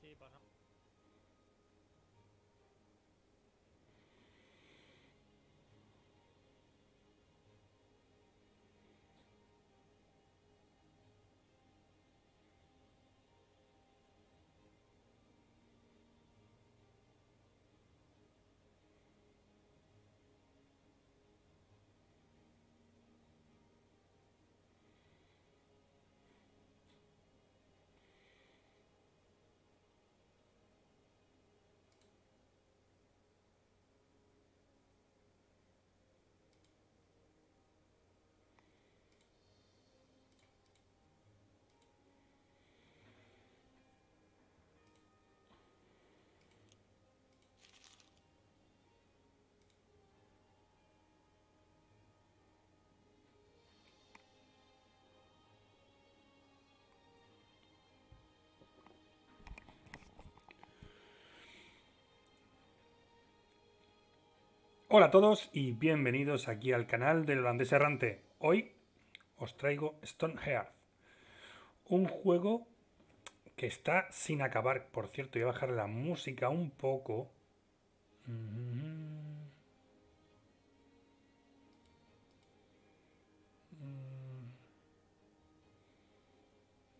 Sí, pasa. Hola a todos y bienvenidos aquí al canal del holandés errante. Hoy os traigo Stoneheart, un juego que está sin acabar. Por cierto, voy a bajar la música un poco.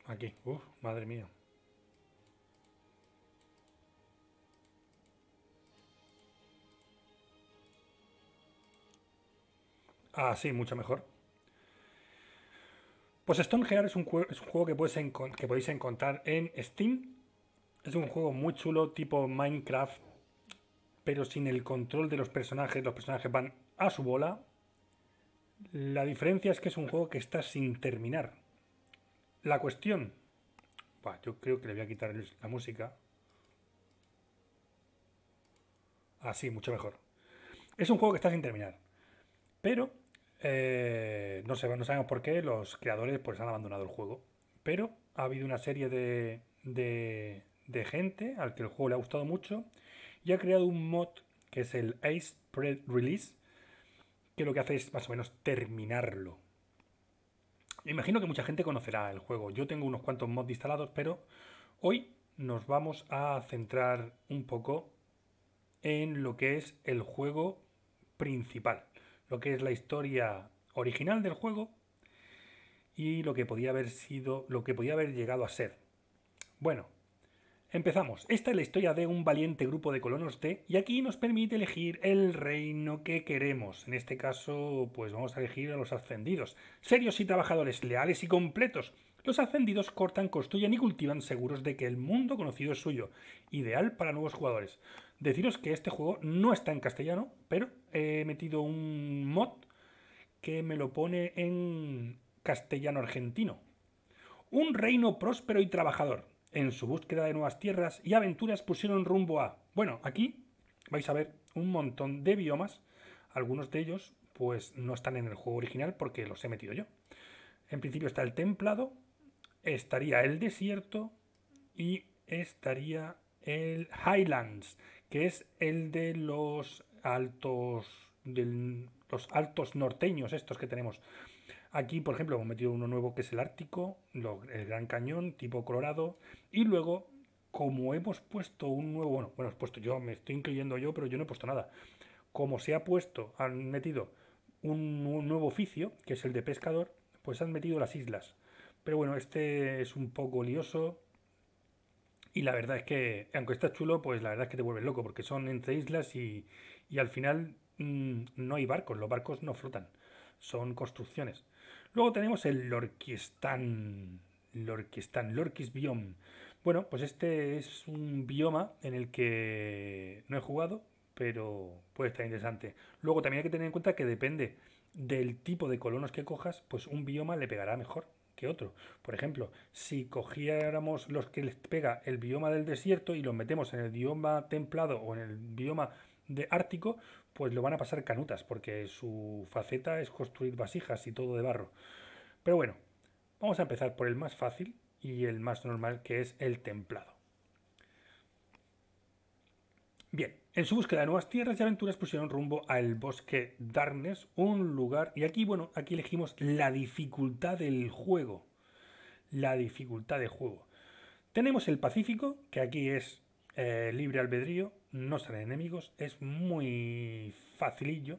Aquí, uff, madre mía. Ah, sí, mucho mejor. Pues Stoneheart es un, es un juego que, que podéis encontrar en Steam. Es un juego muy chulo, tipo Minecraft, pero sin el control de los personajes. Los personajes van a su bola. La diferencia es que es un juego que está sin terminar. La cuestión... yo creo que le voy a quitar la música. Así, mucho mejor. Es un juego que está sin terminar. Pero eh, no, sé, no sabemos por qué los creadores pues, han abandonado el juego. Pero ha habido una serie de, de, gente al que el juego le ha gustado mucho y ha creado un mod que es el Ace Pre Release, que lo que hace es más o menos terminarlo. Imagino que mucha gente conocerá el juego. Yo tengo unos cuantos mods instalados, pero hoy nos vamos a centrar un poco en lo que es el juego principal lo que es la historia original del juego y lo que podía haber sido, lo que podía haber llegado a ser. Bueno, empezamos. Esta es la historia de un valiente grupo de colonos T y aquí nos permite elegir el reino que queremos. En este caso, pues vamos a elegir a los ascendidos, serios y trabajadores, leales y completos. Los ascendidos cortan, construyen y cultivan seguros de que el mundo conocido es suyo, ideal para nuevos jugadores. Deciros que este juego no está en castellano, pero he metido un mod que me lo pone en castellano argentino. Un reino próspero y trabajador. En su búsqueda de nuevas tierras y aventuras pusieron rumbo a... Bueno, aquí vais a ver un montón de biomas. Algunos de ellos pues no están en el juego original porque los he metido yo. En principio está el templado, estaría el desierto y estaría el Highlands, que es el de los altos, de los altos norteños estos que tenemos. Aquí, por ejemplo, hemos metido uno nuevo que es el Ártico, el Gran Cañón, tipo Colorado, y luego, como hemos puesto un nuevo, bueno, bueno, he puesto yo, me estoy incluyendo yo, pero yo no he puesto nada. Como se ha puesto, han metido un, un nuevo oficio, que es el de pescador, pues han metido las islas. Pero bueno, este es un poco lioso, y la verdad es que, aunque está chulo, pues la verdad es que te vuelves loco, porque son entre islas y, al final mm, no hay barcos, los barcos no flotan, son construcciones. Luego tenemos el Lorquistán, Lorquistán, Lorquis Biome. Bueno, pues este es un bioma en el que no he jugado, pero puede estar interesante. Luego también hay que tener en cuenta que depende del tipo de colonos que cojas, pues un bioma le pegará mejor que otro. Por ejemplo, si cogiéramos los que les pega el bioma del desierto y los metemos en el bioma templado o en el bioma de ártico, pues lo van a pasar canutas, porque su faceta es construir vasijas y todo de barro. Pero bueno, vamos a empezar por el más fácil y el más normal, que es el templado. Bien, en su búsqueda de nuevas tierras y aventuras pusieron rumbo al bosque Darkness, un lugar, y aquí, bueno, aquí elegimos la dificultad del juego. La dificultad del juego. Tenemos el Pacífico, que aquí es eh, libre albedrío, no salen enemigos, es muy facilillo,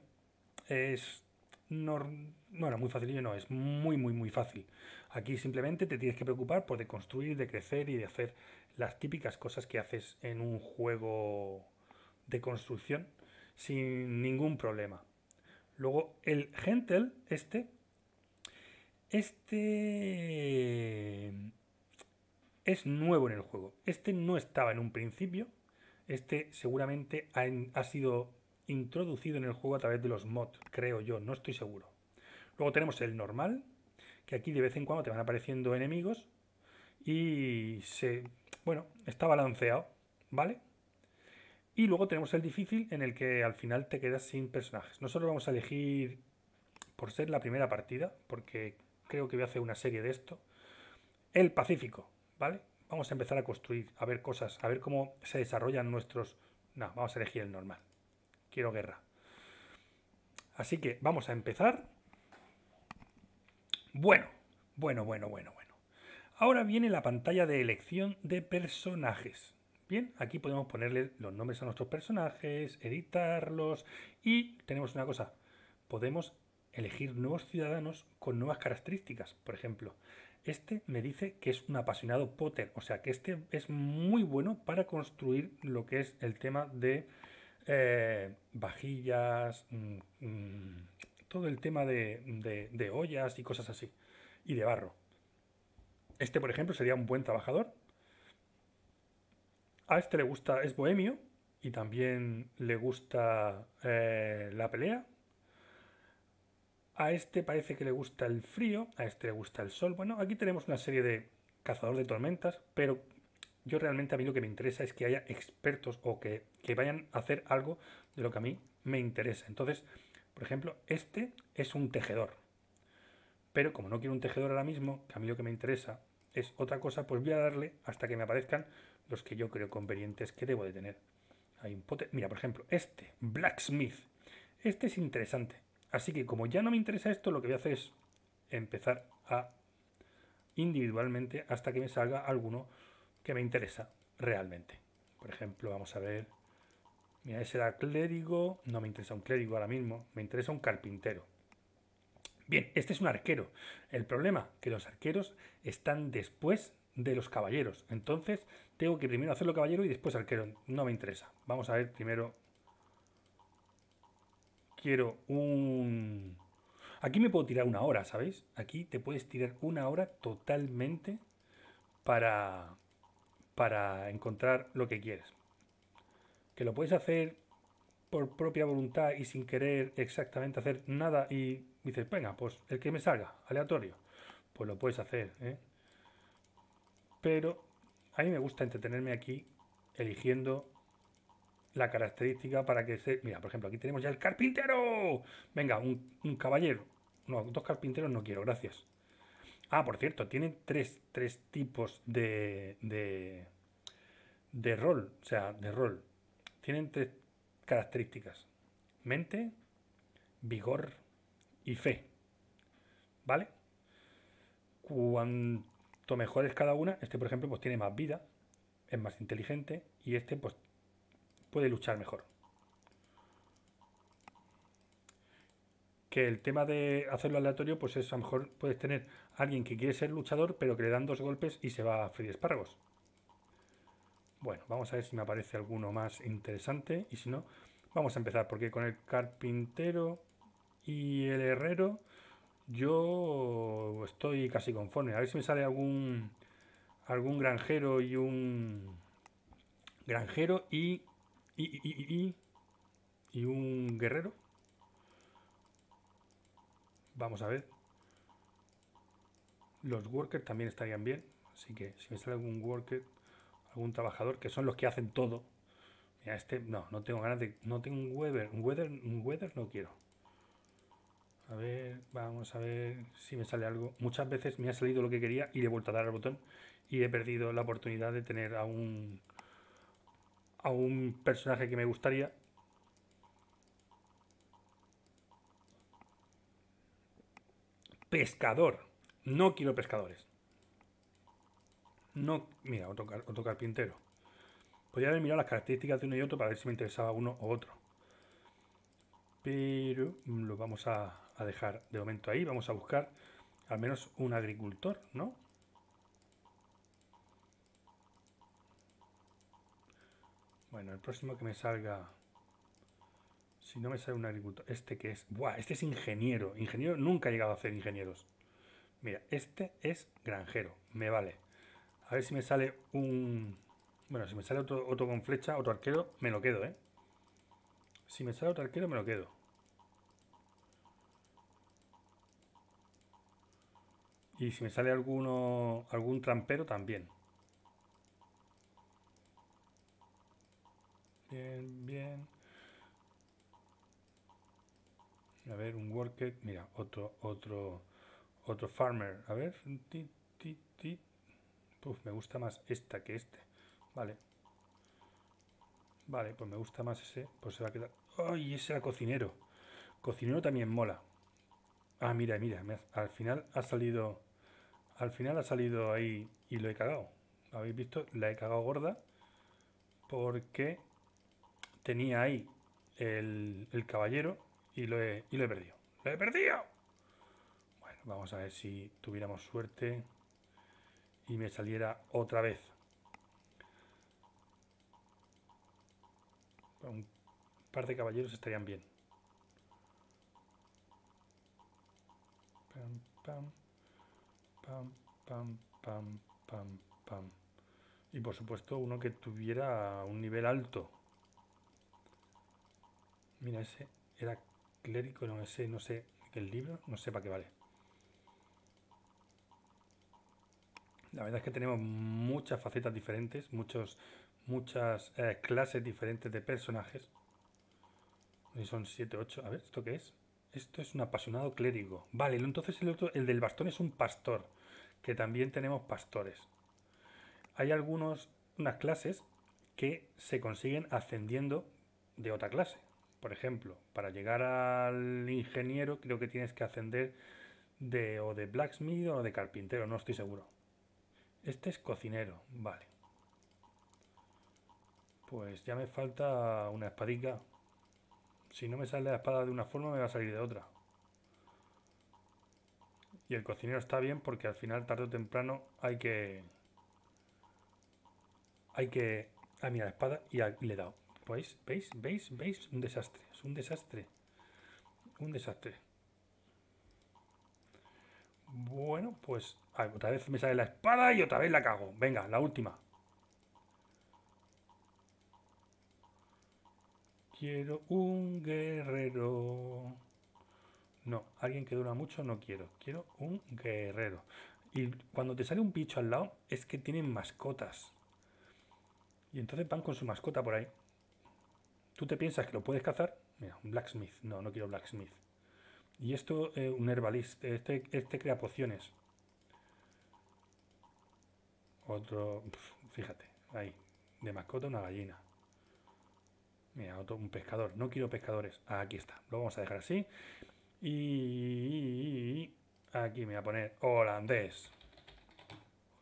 es... No, bueno, muy facilillo no, es muy, muy, muy fácil. Aquí simplemente te tienes que preocupar por de construir, de crecer y de hacer las típicas cosas que haces en un juego de construcción sin ningún problema. Luego el Gentel, este, este es nuevo en el juego. Este no estaba en un principio. Este seguramente ha, sido introducido en el juego a través de los mods, creo yo, no estoy seguro. Luego tenemos el normal, que aquí de vez en cuando te van apareciendo enemigos y se, bueno, está balanceado, ¿vale? Y luego tenemos el difícil en el que al final te quedas sin personajes. Nosotros vamos a elegir por ser la primera partida, porque creo que voy a hacer una serie de esto, el Pacífico. ¿vale? Vamos a empezar a construir, a ver cosas, a ver cómo se desarrollan nuestros... No, vamos a elegir el normal. Quiero guerra. Así que vamos a empezar. Bueno, bueno, bueno, bueno, bueno. Ahora viene la pantalla de elección de personajes. Bien, aquí podemos ponerle los nombres a nuestros personajes, editarlos y tenemos una cosa, podemos elegir nuevos ciudadanos con nuevas características. Por ejemplo, este me dice que es un apasionado Potter, o sea que este es muy bueno para construir lo que es el tema de eh, vajillas, mm, mm, todo el tema de, de ollas y cosas así, y de barro. Este, por ejemplo, sería un buen trabajador. A este le gusta, es bohemio y también le gusta eh, la pelea, a este parece que le gusta el frío, a este le gusta el sol. Bueno, aquí tenemos una serie de cazador de tormentas, pero yo realmente a mí lo que me interesa es que haya expertos o que, vayan a hacer algo de lo que a mí me interesa. Entonces, por ejemplo, este es un tejedor. Pero como no quiero un tejedor ahora mismo, que a mí lo que me interesa es otra cosa, pues voy a darle hasta que me aparezcan los que yo creo convenientes que debo de tener. Hay un Mira, por ejemplo, este, Blacksmith. Este es interesante. Así que como ya no me interesa esto, lo que voy a hacer es empezar a individualmente hasta que me salga alguno que me interesa realmente. Por ejemplo, vamos a ver. Mira, ese era clérigo. No me interesa un clérigo ahora mismo. Me interesa un carpintero. Bien, este es un arquero. El problema que los arqueros están después de los caballeros. Entonces, tengo que primero hacerlo caballero y después arquero. No me interesa. Vamos a ver primero quiero un... Aquí me puedo tirar una hora, ¿sabéis? Aquí te puedes tirar una hora totalmente para, para encontrar lo que quieres. Que lo puedes hacer por propia voluntad y sin querer exactamente hacer nada y dices, venga, pues el que me salga, aleatorio, pues lo puedes hacer. ¿eh? Pero a mí me gusta entretenerme aquí eligiendo la característica para que se... Mira, por ejemplo, aquí tenemos ya el carpintero. Venga, un, caballero. No, dos carpinteros no quiero, gracias. Ah, por cierto, tienen tres, tres tipos de, de, de rol. O sea, de rol. Tienen tres características. Mente, vigor y fe. ¿Vale? Cuanto mejor es cada una, este por ejemplo pues tiene más vida, es más inteligente y este pues puede luchar mejor. Que el tema de hacerlo aleatorio, pues es a lo mejor puedes tener alguien que quiere ser luchador, pero que le dan dos golpes y se va a freír espárragos. Bueno, vamos a ver si me aparece alguno más interesante. Y si no, vamos a empezar, porque con el carpintero y el herrero yo estoy casi conforme. A ver si me sale algún algún granjero y un granjero y y, y, un guerrero. Vamos a ver. Los workers también estarían bien. Así que si me sale algún worker, algún trabajador, que son los que hacen todo. Mira, este, no, no tengo ganas de. No tengo un weather. Un weather, un weather no quiero. A ver, vamos a ver si me sale algo. Muchas veces me ha salido lo que quería y he vuelto a dar al botón y he perdido la oportunidad de tener a un a un personaje que me gustaría. Pescador. No quiero pescadores. No, mira, otro, carpintero. Podría haber mirado las características de uno y otro para ver si me interesaba uno o otro. Pero lo vamos a, a dejar de momento ahí. Vamos a buscar al menos un agricultor, ¿no? Bueno, el próximo que me salga... Si no me sale un agricultor... Este que es... ¡Buah! Este es ingeniero. Ingeniero nunca ha llegado a hacer ingenieros. Mira, este es granjero. Me vale. A ver si me sale un... Bueno, si me sale otro, otro con flecha, otro arquero, me lo quedo, ¿eh? Si me sale otro arquero, me lo quedo. Y si me sale alguno, algún trampero, también. Bien, bien. A ver, un worker. Mira, otro, otro, otro farmer. A ver. Ti, ti, ti. me gusta más esta que este. Vale. Vale, pues me gusta más ese. Pues se va a quedar. ¡Ay! ese era cocinero. Cocinero también mola. Ah, mira, mira. Al final ha salido. Al final ha salido ahí y lo he cagado. ¿Habéis visto? La he cagado gorda. Porque tenía ahí el, caballero y lo, he, y lo he perdido. ¡Lo he perdido! Bueno, vamos a ver si tuviéramos suerte y me saliera otra vez. Un par de caballeros estarían bien. Pam, pam, pam, pam, pam, pam, pam. Y por supuesto uno que tuviera un nivel alto. Mira, ese era clérigo, no ese, no sé, el libro, no sé para qué vale. La verdad es que tenemos muchas facetas diferentes, muchos, muchas eh, clases diferentes de personajes. Son 7, 8. A ver, ¿esto qué es? Esto es un apasionado clérigo. Vale, entonces el otro, el del bastón es un pastor. Que también tenemos pastores. Hay algunos, unas clases que se consiguen ascendiendo de otra clase. Por ejemplo, para llegar al ingeniero creo que tienes que ascender de o de blacksmith o de carpintero, no estoy seguro. Este es cocinero, vale. Pues ya me falta una espadita. Si no me sale la espada de una forma, me va a salir de otra. Y el cocinero está bien porque al final, tarde o temprano, hay que... Hay que... Ah, mira, la espada y le he dado. ¿Veis? ¿Veis? ¿Veis? ¿Veis? Un desastre. Es un desastre. Un desastre. Bueno, pues otra vez me sale la espada y otra vez la cago. Venga, la última. Quiero un guerrero. No, alguien que dura mucho no quiero. Quiero un guerrero. Y cuando te sale un bicho al lado es que tienen mascotas. Y entonces van con su mascota por ahí. Tú te piensas que lo puedes cazar. Mira, un blacksmith. No, no quiero blacksmith. Y esto, eh, un herbalist. Este, este crea pociones. Otro, fíjate, ahí. De mascota una gallina. Mira, otro, un pescador. No quiero pescadores. Aquí está. Lo vamos a dejar así. Y aquí me voy a poner holandés.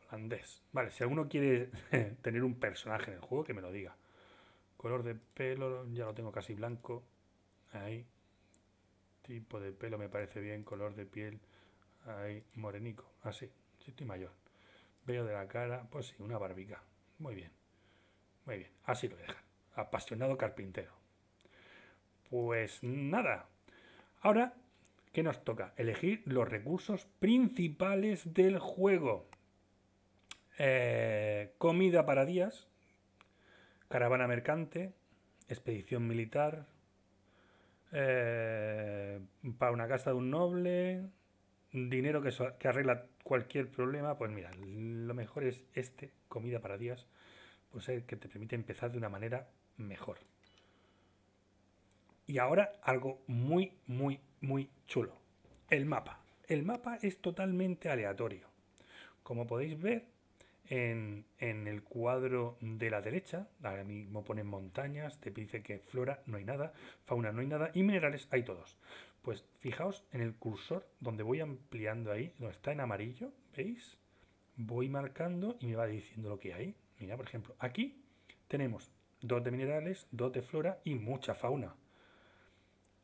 Holandés. Vale, si alguno quiere tener un personaje en el juego, que me lo diga. Color de pelo, ya lo tengo casi blanco. Ahí. Tipo de pelo me parece bien. Color de piel. Ahí, morenico. Así. Si estoy mayor. Veo de la cara, pues sí, una barbica. Muy bien. Muy bien. Así lo dejan apasionado carpintero. Pues nada. Ahora, ¿qué nos toca? Elegir los recursos principales del juego. Eh, comida para días, caravana mercante, expedición militar, eh, para una casa de un noble, dinero que, arregla cualquier problema, pues mira, lo mejor es este, comida para días, pues el que te permite empezar de una manera mejor. Y ahora algo muy, muy, muy chulo. El mapa. El mapa es totalmente aleatorio. Como podéis ver en, el cuadro de la derecha, ahora mismo ponen montañas, te dice que flora no hay nada, fauna no hay nada y minerales hay todos. Pues fijaos en el cursor donde voy ampliando ahí, donde está en amarillo, ¿veis? voy marcando y me va diciendo lo que hay. Mira, por ejemplo, aquí tenemos dos de minerales, dos de flora y mucha fauna.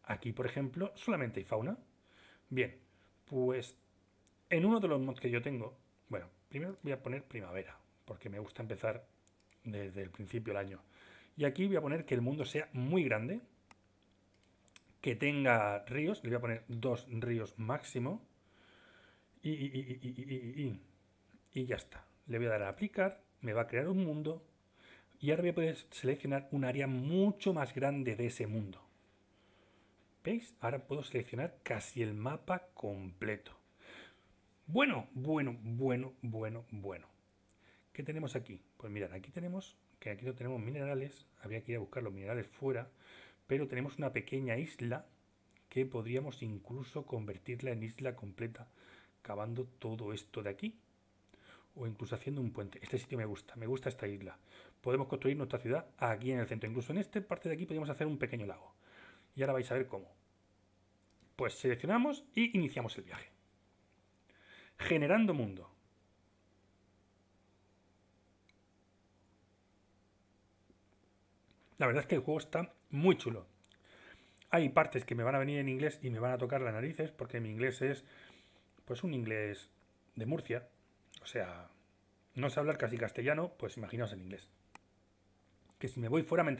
Aquí, por ejemplo, solamente hay fauna. Bien, pues en uno de los mods que yo tengo, bueno, primero voy a poner primavera, porque me gusta empezar desde el principio del año. Y aquí voy a poner que el mundo sea muy grande, que tenga ríos, le voy a poner dos ríos máximo, y, y, y ya está. Le voy a dar a aplicar, me va a crear un mundo, y ahora voy a poder seleccionar un área mucho más grande de ese mundo. ¿Veis? Ahora puedo seleccionar casi el mapa completo. Bueno, bueno, bueno, bueno, bueno. ¿Qué tenemos aquí? Pues mirad, aquí tenemos, que aquí no tenemos minerales, habría que ir a buscar los minerales fuera, pero tenemos una pequeña isla que podríamos incluso convertirla en isla completa, cavando todo esto de aquí, o incluso haciendo un puente. Este sitio me gusta, me gusta esta isla. Podemos construir nuestra ciudad aquí en el centro, incluso en esta parte de aquí podríamos hacer un pequeño lago. Y ahora vais a ver cómo. Pues seleccionamos y iniciamos el viaje. Generando mundo. La verdad es que el juego está muy chulo. Hay partes que me van a venir en inglés y me van a tocar las narices porque mi inglés es pues un inglés de Murcia. O sea, no sé hablar casi castellano, pues imaginaos en inglés que si me voy fuera me,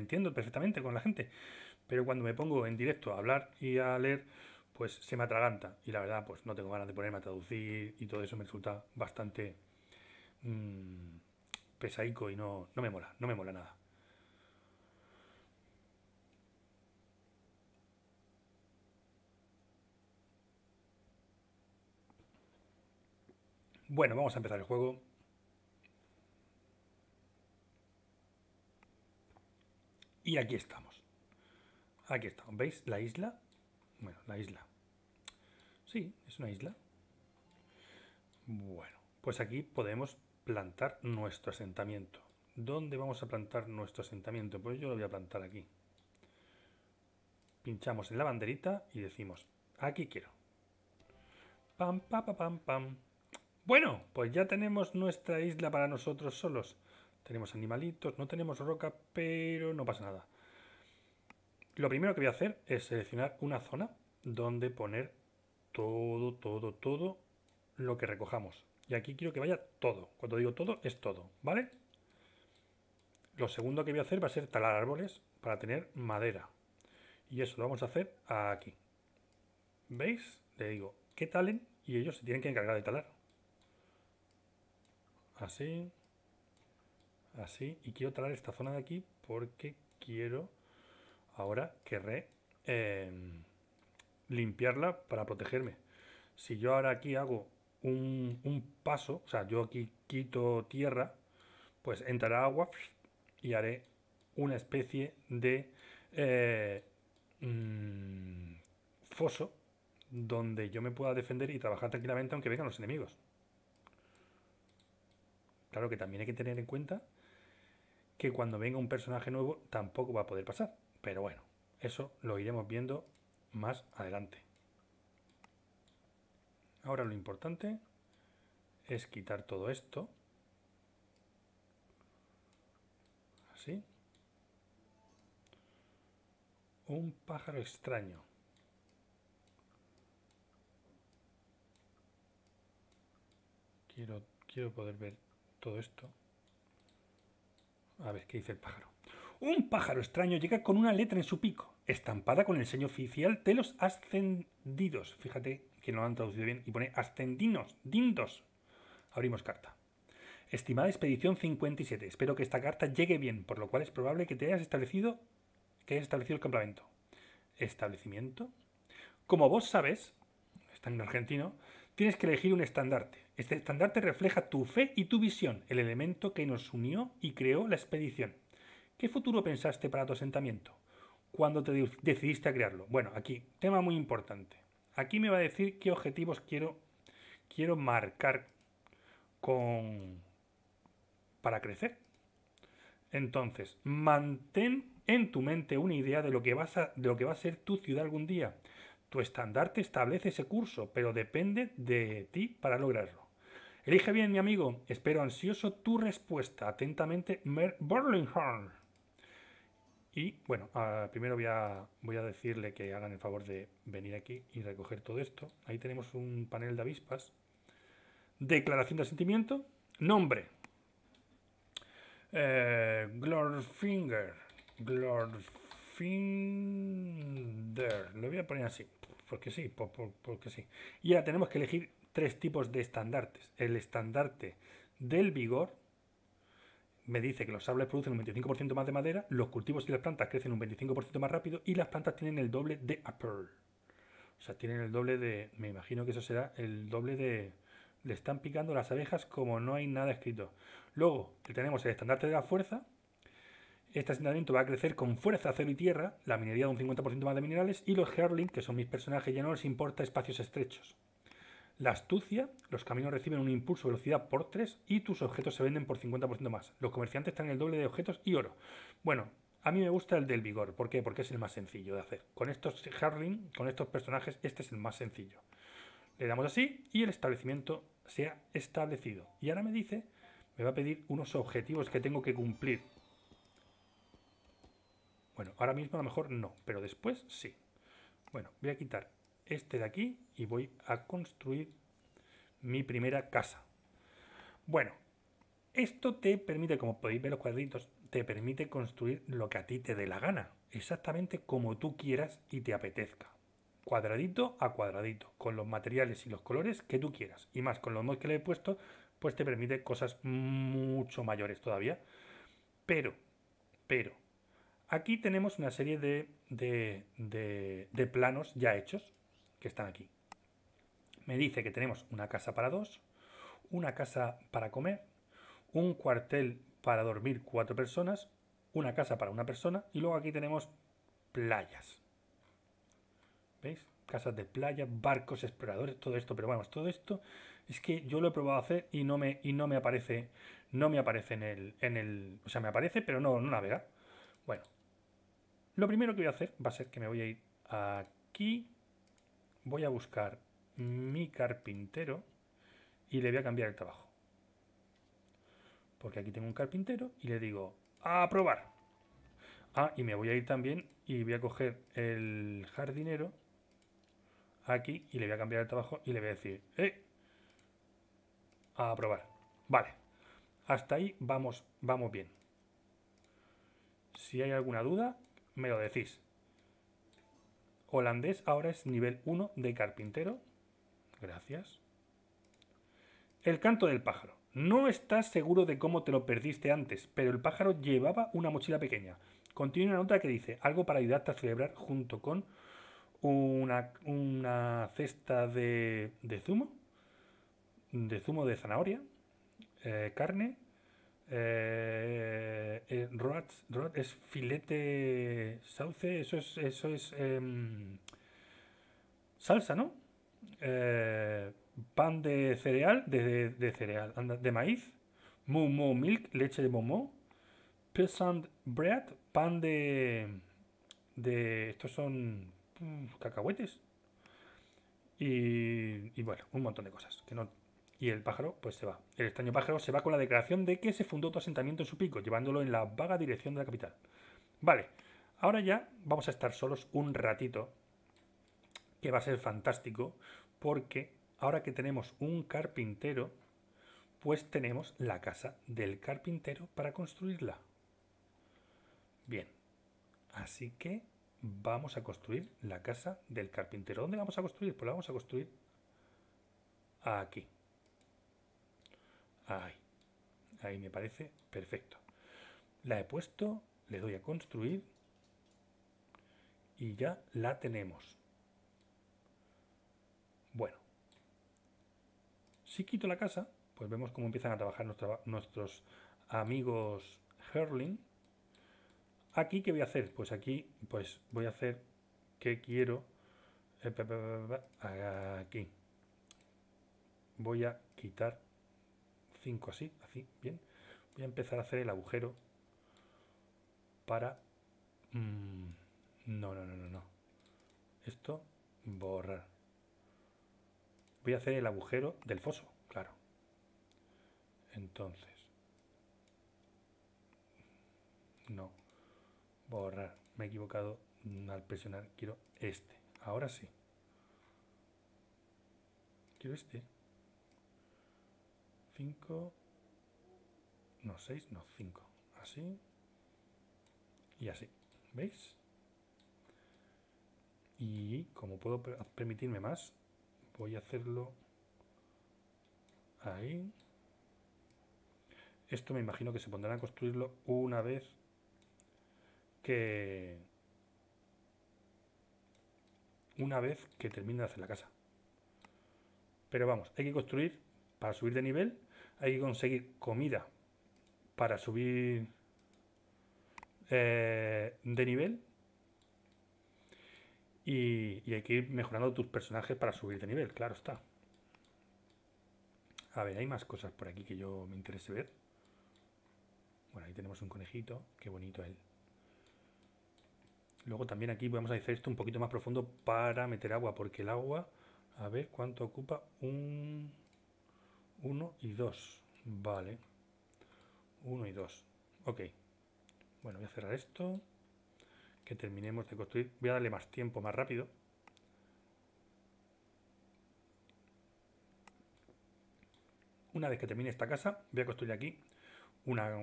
entiendo perfectamente con la gente, pero cuando me pongo en directo a hablar y a leer, pues se me atraganta y la verdad pues no tengo ganas de ponerme a traducir y todo eso me resulta bastante mmm, pesaico y no, no me mola, no me mola nada. Bueno, vamos a empezar el juego. Y aquí estamos. Aquí estamos. ¿Veis la isla? Bueno, la isla. Sí, es una isla. Bueno, pues aquí podemos plantar nuestro asentamiento. ¿Dónde vamos a plantar nuestro asentamiento? Pues yo lo voy a plantar aquí. Pinchamos en la banderita y decimos, aquí quiero. Pam, pam, pam, pam. Bueno, pues ya tenemos nuestra isla para nosotros solos. Tenemos animalitos, no tenemos roca, pero no pasa nada. Lo primero que voy a hacer es seleccionar una zona donde poner todo, todo, todo lo que recojamos. Y aquí quiero que vaya todo. Cuando digo todo, es todo, ¿vale? Lo segundo que voy a hacer va a ser talar árboles para tener madera. Y eso lo vamos a hacer aquí. ¿Veis? Le digo que talen y ellos se tienen que encargar de talar. Así así y quiero talar esta zona de aquí porque quiero ahora querré em, limpiarla para protegerme. Si yo ahora aquí hago un, paso o sea yo aquí quito tierra pues entrará agua y haré una especie de eh, mm, foso donde yo me pueda defender y trabajar tranquilamente aunque vengan los enemigos. Claro que también hay que tener en cuenta que cuando venga un personaje nuevo tampoco va a poder pasar. Pero bueno, eso lo iremos viendo más adelante. Ahora lo importante es quitar todo esto. Así. Un pájaro extraño. Quiero, quiero poder ver todo esto. A ver, ¿qué dice el pájaro? Un pájaro extraño llega con una letra en su pico, estampada con el sello oficial de los ascendidos. Fíjate que no lo han traducido bien y pone ascendinos, dindos. Abrimos carta. Estimada expedición 57, espero que esta carta llegue bien, por lo cual es probable que te hayas establecido que hayas establecido el campamento. ¿Establecimiento? Como vos sabes, está en argentino, tienes que elegir un estandarte. Este estandarte refleja tu fe y tu visión, el elemento que nos unió y creó la expedición. ¿Qué futuro pensaste para tu asentamiento? ¿Cuándo te decidiste a crearlo? Bueno, aquí, tema muy importante. Aquí me va a decir qué objetivos quiero, quiero marcar con, para crecer. Entonces, mantén en tu mente una idea de lo que, vas a, de lo que va a ser tu ciudad algún día. Tu estandarte establece ese curso, pero depende de ti para lograrlo. Elige bien, mi amigo. Espero ansioso tu respuesta. Atentamente, Mer. Y bueno, ah, primero voy a, voy a decirle que hagan el favor de venir aquí y recoger todo esto. Ahí tenemos un panel de avispas. Declaración de asentimiento. Nombre. Eh, Glorfinger. Glorfinger. Lo voy a poner así. Porque sí, porque sí. Y ahora tenemos que elegir tres tipos de estandartes. El estandarte del vigor me dice que los árboles producen un 25% más de madera, los cultivos y las plantas crecen un 25% más rápido y las plantas tienen el doble de upper. O sea, tienen el doble de... Me imagino que eso será el doble de... Le están picando las abejas como no hay nada escrito. Luego, tenemos el estandarte de la fuerza. Este asentamiento va a crecer con fuerza, acero y tierra, la minería de un 50% más de minerales y los Herling, que son mis personajes, ya no les importa espacios estrechos. La astucia, los caminos reciben un impulso de velocidad por 3 y tus objetos se venden por 50% más. Los comerciantes están en el doble de objetos y oro. Bueno, a mí me gusta el del vigor. ¿Por qué? Porque es el más sencillo de hacer. Con estos Harling, con estos personajes, este es el más sencillo. Le damos así y el establecimiento se ha establecido. Y ahora me dice, me va a pedir unos objetivos que tengo que cumplir. Bueno, ahora mismo a lo mejor no, pero después sí. Bueno, voy a quitar este de aquí y voy a construir mi primera casa. Bueno, esto te permite, como podéis ver los cuadritos, te permite construir lo que a ti te dé la gana, exactamente como tú quieras y te apetezca. Cuadradito a cuadradito, con los materiales y los colores que tú quieras. Y más con los mods que le he puesto, pues te permite cosas mucho mayores todavía. Pero, pero, aquí tenemos una serie de, de, de planos ya hechos que están aquí. Me dice que tenemos una casa para dos, una casa para comer, un cuartel para dormir cuatro personas, una casa para una persona y luego aquí tenemos playas. ¿Veis? Casas de playa, barcos, exploradores, todo esto, pero vamos, todo esto es que yo lo he probado a hacer y no me, y no me aparece, no me aparece en el, en el, o sea, me aparece, pero no, no navega. Bueno, lo primero que voy a hacer va a ser que me voy a ir aquí voy a buscar mi carpintero y le voy a cambiar el trabajo. Porque aquí tengo un carpintero y le digo, a probar. Ah, y me voy a ir también y voy a coger el jardinero aquí y le voy a cambiar el trabajo y le voy a decir, ¡eh! A probar. Vale. Hasta ahí vamos, vamos bien. Si hay alguna duda, me lo decís. Holandés ahora es nivel 1 de carpintero. Gracias. El canto del pájaro. No estás seguro de cómo te lo perdiste antes, pero el pájaro llevaba una mochila pequeña. Contiene una nota que dice algo para ayudarte a celebrar junto con una, una cesta de, de, zumo, de zumo de zanahoria, eh, carne, eh, eh es filete sauce, eso es, eso es em, salsa, ¿no? Eh, pan de cereal, de, cereal, de maíz, momo milk, leche de momo, peasant bread, pan de, de, estos son mm, cacahuetes y, y bueno, un montón de cosas que no y el pájaro pues se va. El extraño pájaro se va con la declaración de que se fundó tu asentamiento en su pico, llevándolo en la vaga dirección de la capital. Vale, ahora ya vamos a estar solos un ratito, que va a ser fantástico, porque ahora que tenemos un carpintero, pues tenemos la casa del carpintero para construirla. Bien, así que vamos a construir la casa del carpintero. ¿Dónde vamos a construir? Pues la vamos a construir aquí. Ahí. Ahí me parece perfecto. La he puesto, le doy a construir y ya la tenemos. Bueno. Si quito la casa, pues vemos cómo empiezan a trabajar nuestros amigos Herling. Aquí, ¿qué voy a hacer? Pues aquí, pues voy a hacer que quiero eh, aquí. Voy a quitar 5 así, así, bien. Voy a empezar a hacer el agujero para... Mm, no, no, no, no, no. Esto, borrar. Voy a hacer el agujero del foso, claro. Entonces. No. Borrar. Me he equivocado al presionar. Quiero este. Ahora sí. Quiero este. 5. No, 6, no, 5. Así. Y así. ¿Veis? Y como puedo permitirme más, voy a hacerlo ahí. Esto me imagino que se pondrán a construirlo una vez que una vez que termine de hacer la casa. Pero vamos, hay que construir para subir de nivel, hay que conseguir comida para subir eh, de nivel y, hay que ir mejorando tus personajes para subir de nivel, claro está. A ver, hay más cosas por aquí que yo me interese ver. Bueno, ahí tenemos un conejito, qué bonito él. Luego también aquí vamos a hacer esto un poquito más profundo para meter agua, porque el agua, a ver cuánto ocupa, un 1 y 2. Vale. 1 y 2. Ok. Bueno, voy a cerrar esto. Que terminemos de construir. Voy a darle más tiempo, más rápido. Una vez que termine esta casa, voy a construir aquí una,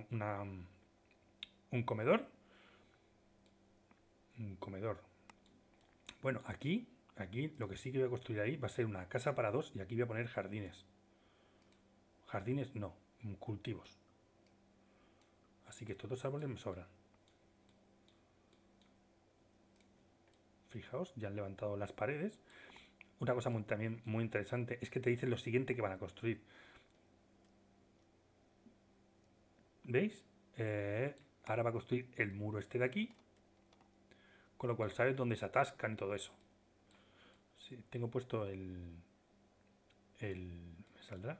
un comedor un comedor. Bueno, aquí, aquí lo que sí que voy a construir ahí va a ser una casa para dos y aquí voy a poner jardines. Jardines no, cultivos. Así que estos dos árboles me sobran. Fijaos, ya han levantado las paredes. Una cosa también muy interesante es que te dicen lo siguiente que van a construir. ¿Veis? Eh, ahora va a construir el muro este de aquí con lo cual sabes dónde se atascan y todo eso. Sí, tengo puesto el... el ¿Me saldrá?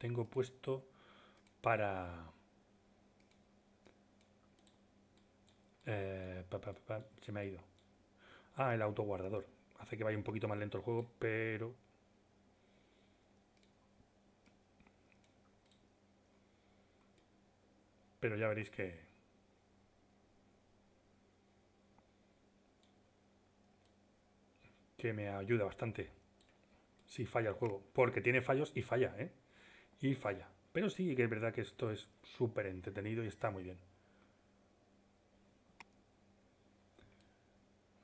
Tengo puesto para... Eh, se me ha ido. Ah, el autoguardador. Hace que vaya un poquito más lento el juego, pero... Pero ya veréis que, que me ayuda bastante si falla el juego. Porque tiene fallos y falla, ¿eh? Y falla. Pero sí que es verdad que esto es súper entretenido y está muy bien.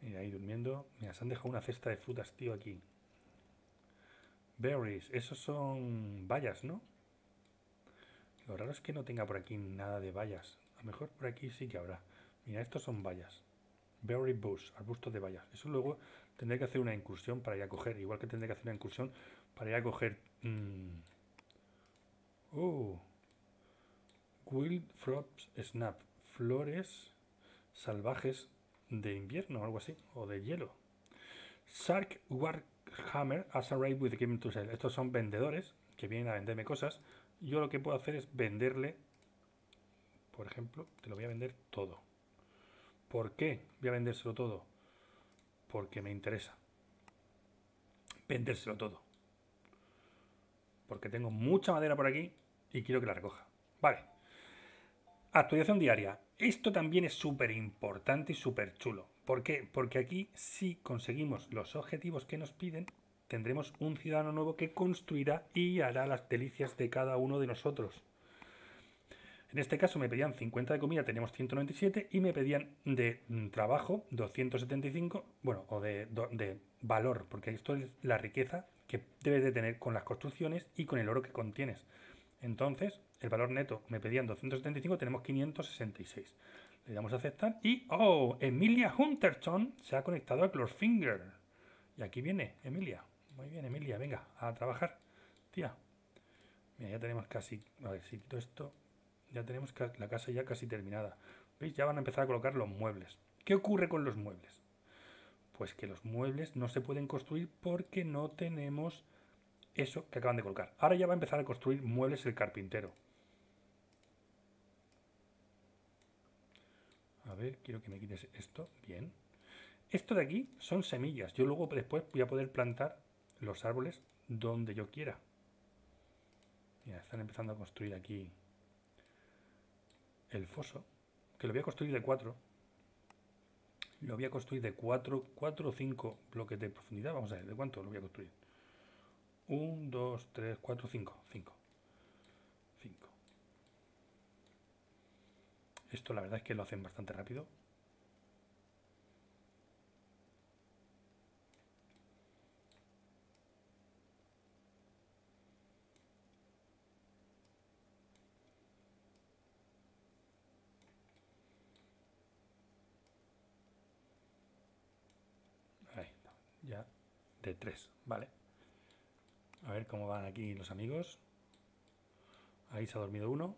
Mira, ahí durmiendo. Mira, se han dejado una cesta de frutas, tío, aquí. Berries. Esos son bayas, ¿no? Lo raro es que no tenga por aquí nada de bayas. A lo mejor por aquí sí que habrá. Mira, estos son bayas. Berry bush, arbustos de bayas. Eso luego tendré que hacer una incursión para ir a coger, igual que tendré que hacer una incursión para ir a coger... Mmm, oh, Wild Frogs Snap, flores salvajes de invierno algo así, o de hielo. Shark Warhammer has arrived with game to sell. Estos son vendedores que vienen a venderme cosas. Yo lo que puedo hacer es venderle, por ejemplo, te lo voy a vender todo. ¿Por qué voy a vendérselo todo? porque me interesa vendérselo todo. Porque tengo mucha madera por aquí y quiero que la recoja. Vale. Actualización diaria. Esto también es súper importante y súper chulo. ¿Por qué? Porque aquí si conseguimos los objetivos que nos piden, tendremos un ciudadano nuevo que construirá y hará las delicias de cada uno de nosotros. En este caso me pedían 50 de comida, tenemos 197 y me pedían de mm, trabajo 275, bueno, o de, valor, porque esto es la riqueza que debes de tener con las construcciones y con el oro que contienes. Entonces, el valor neto me pedían 275, tenemos 566. Le damos a aceptar y ¡oh! Emilia Hunterton se ha conectado a Clorefinger. Y aquí viene Emilia. Muy bien, Emilia, venga, a trabajar. Tía. Mira, ya tenemos casi... A ver, si quito esto ya tenemos la casa ya casi terminada. ¿Veis? Ya van a empezar a colocar los muebles. ¿Qué ocurre con los muebles? Pues que los muebles no se pueden construir porque no tenemos eso que acaban de colocar. Ahora ya va a empezar a construir muebles el carpintero. A ver, quiero que me quites esto. Bien. Esto de aquí son semillas. Yo luego después voy a poder plantar los árboles donde yo quiera. Mira, están empezando a construir aquí el foso, que lo voy a construir de 4. Lo voy a construir de 4, 4 o 5 bloques de profundidad. Vamos a ver, ¿de cuánto lo voy a construir? 1, 2, 3, 4, 5. 5. 5. Esto la verdad es que lo hacen bastante rápido. ya de 3, ¿vale? A ver cómo van aquí los amigos. Ahí se ha dormido uno.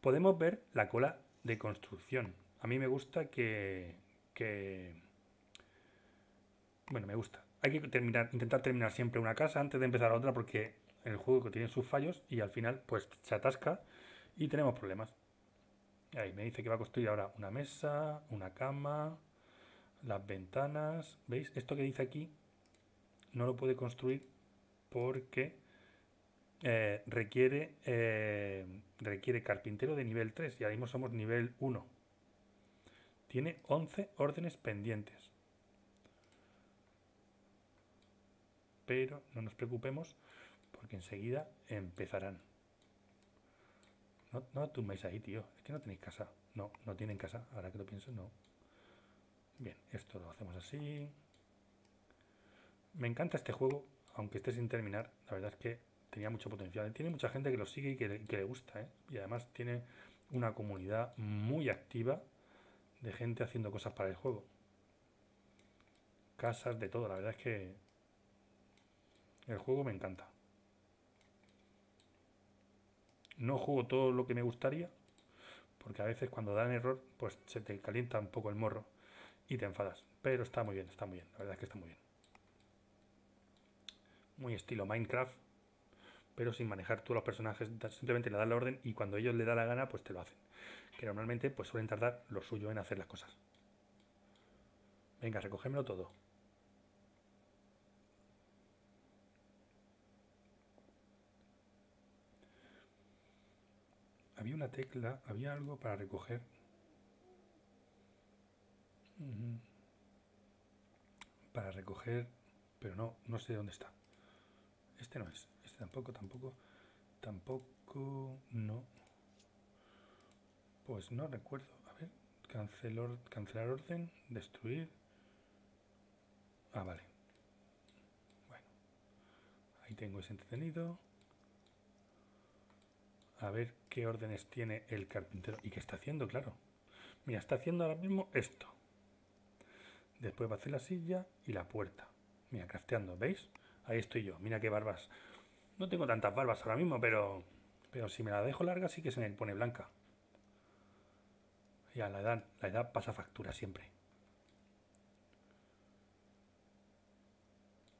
Podemos ver la cola de construcción. A mí me gusta que, que... Bueno, me gusta. Hay que terminar, intentar terminar siempre una casa antes de empezar otra porque el juego tiene sus fallos y al final pues se atasca y tenemos problemas. Ahí me dice que va a construir ahora una mesa, una cama, las ventanas, ¿veis? Esto que dice aquí no lo puede construir porque eh, requiere, eh, requiere carpintero de nivel 3 y ahora mismo somos nivel 1. Tiene 11 órdenes pendientes. Pero no nos preocupemos porque enseguida empezarán. No, no tumbáis ahí, tío. Es que no tenéis casa. No, no tienen casa. Ahora que lo pienso, no. Bien, esto lo hacemos así. Me encanta este juego, aunque esté sin terminar. La verdad es que tenía mucho potencial. Tiene mucha gente que lo sigue y que, le gusta. ¿eh? Y además tiene una comunidad muy activa de gente haciendo cosas para el juego. Casas, de todo. La verdad es que el juego me encanta. No juego todo lo que me gustaría, porque a veces cuando dan error, pues se te calienta un poco el morro y te enfadas. Pero está muy bien, está muy bien. La verdad es que está muy bien. Muy estilo Minecraft, pero sin manejar tú los personajes. Simplemente le das la orden y cuando ellos le da la gana, pues te lo hacen. Que normalmente pues suelen tardar lo suyo en hacer las cosas. Venga, recogémelo todo. Había una tecla, había algo para recoger para recoger, pero no, no sé dónde está. Este no es, este tampoco, tampoco, tampoco, no. Pues no recuerdo. A ver, cancelar, orden, destruir. Ah, vale. Bueno, ahí tengo ese entretenido. A ver qué órdenes tiene el carpintero y qué está haciendo, claro. Mira, está haciendo ahora mismo esto. Después va a hacer la silla y la puerta. Mira, crafteando, ¿veis? Ahí estoy yo. Mira qué barbas. No tengo tantas barbas ahora mismo, pero, pero si me la dejo larga sí que se me pone blanca. Ya, la edad, la edad pasa factura siempre.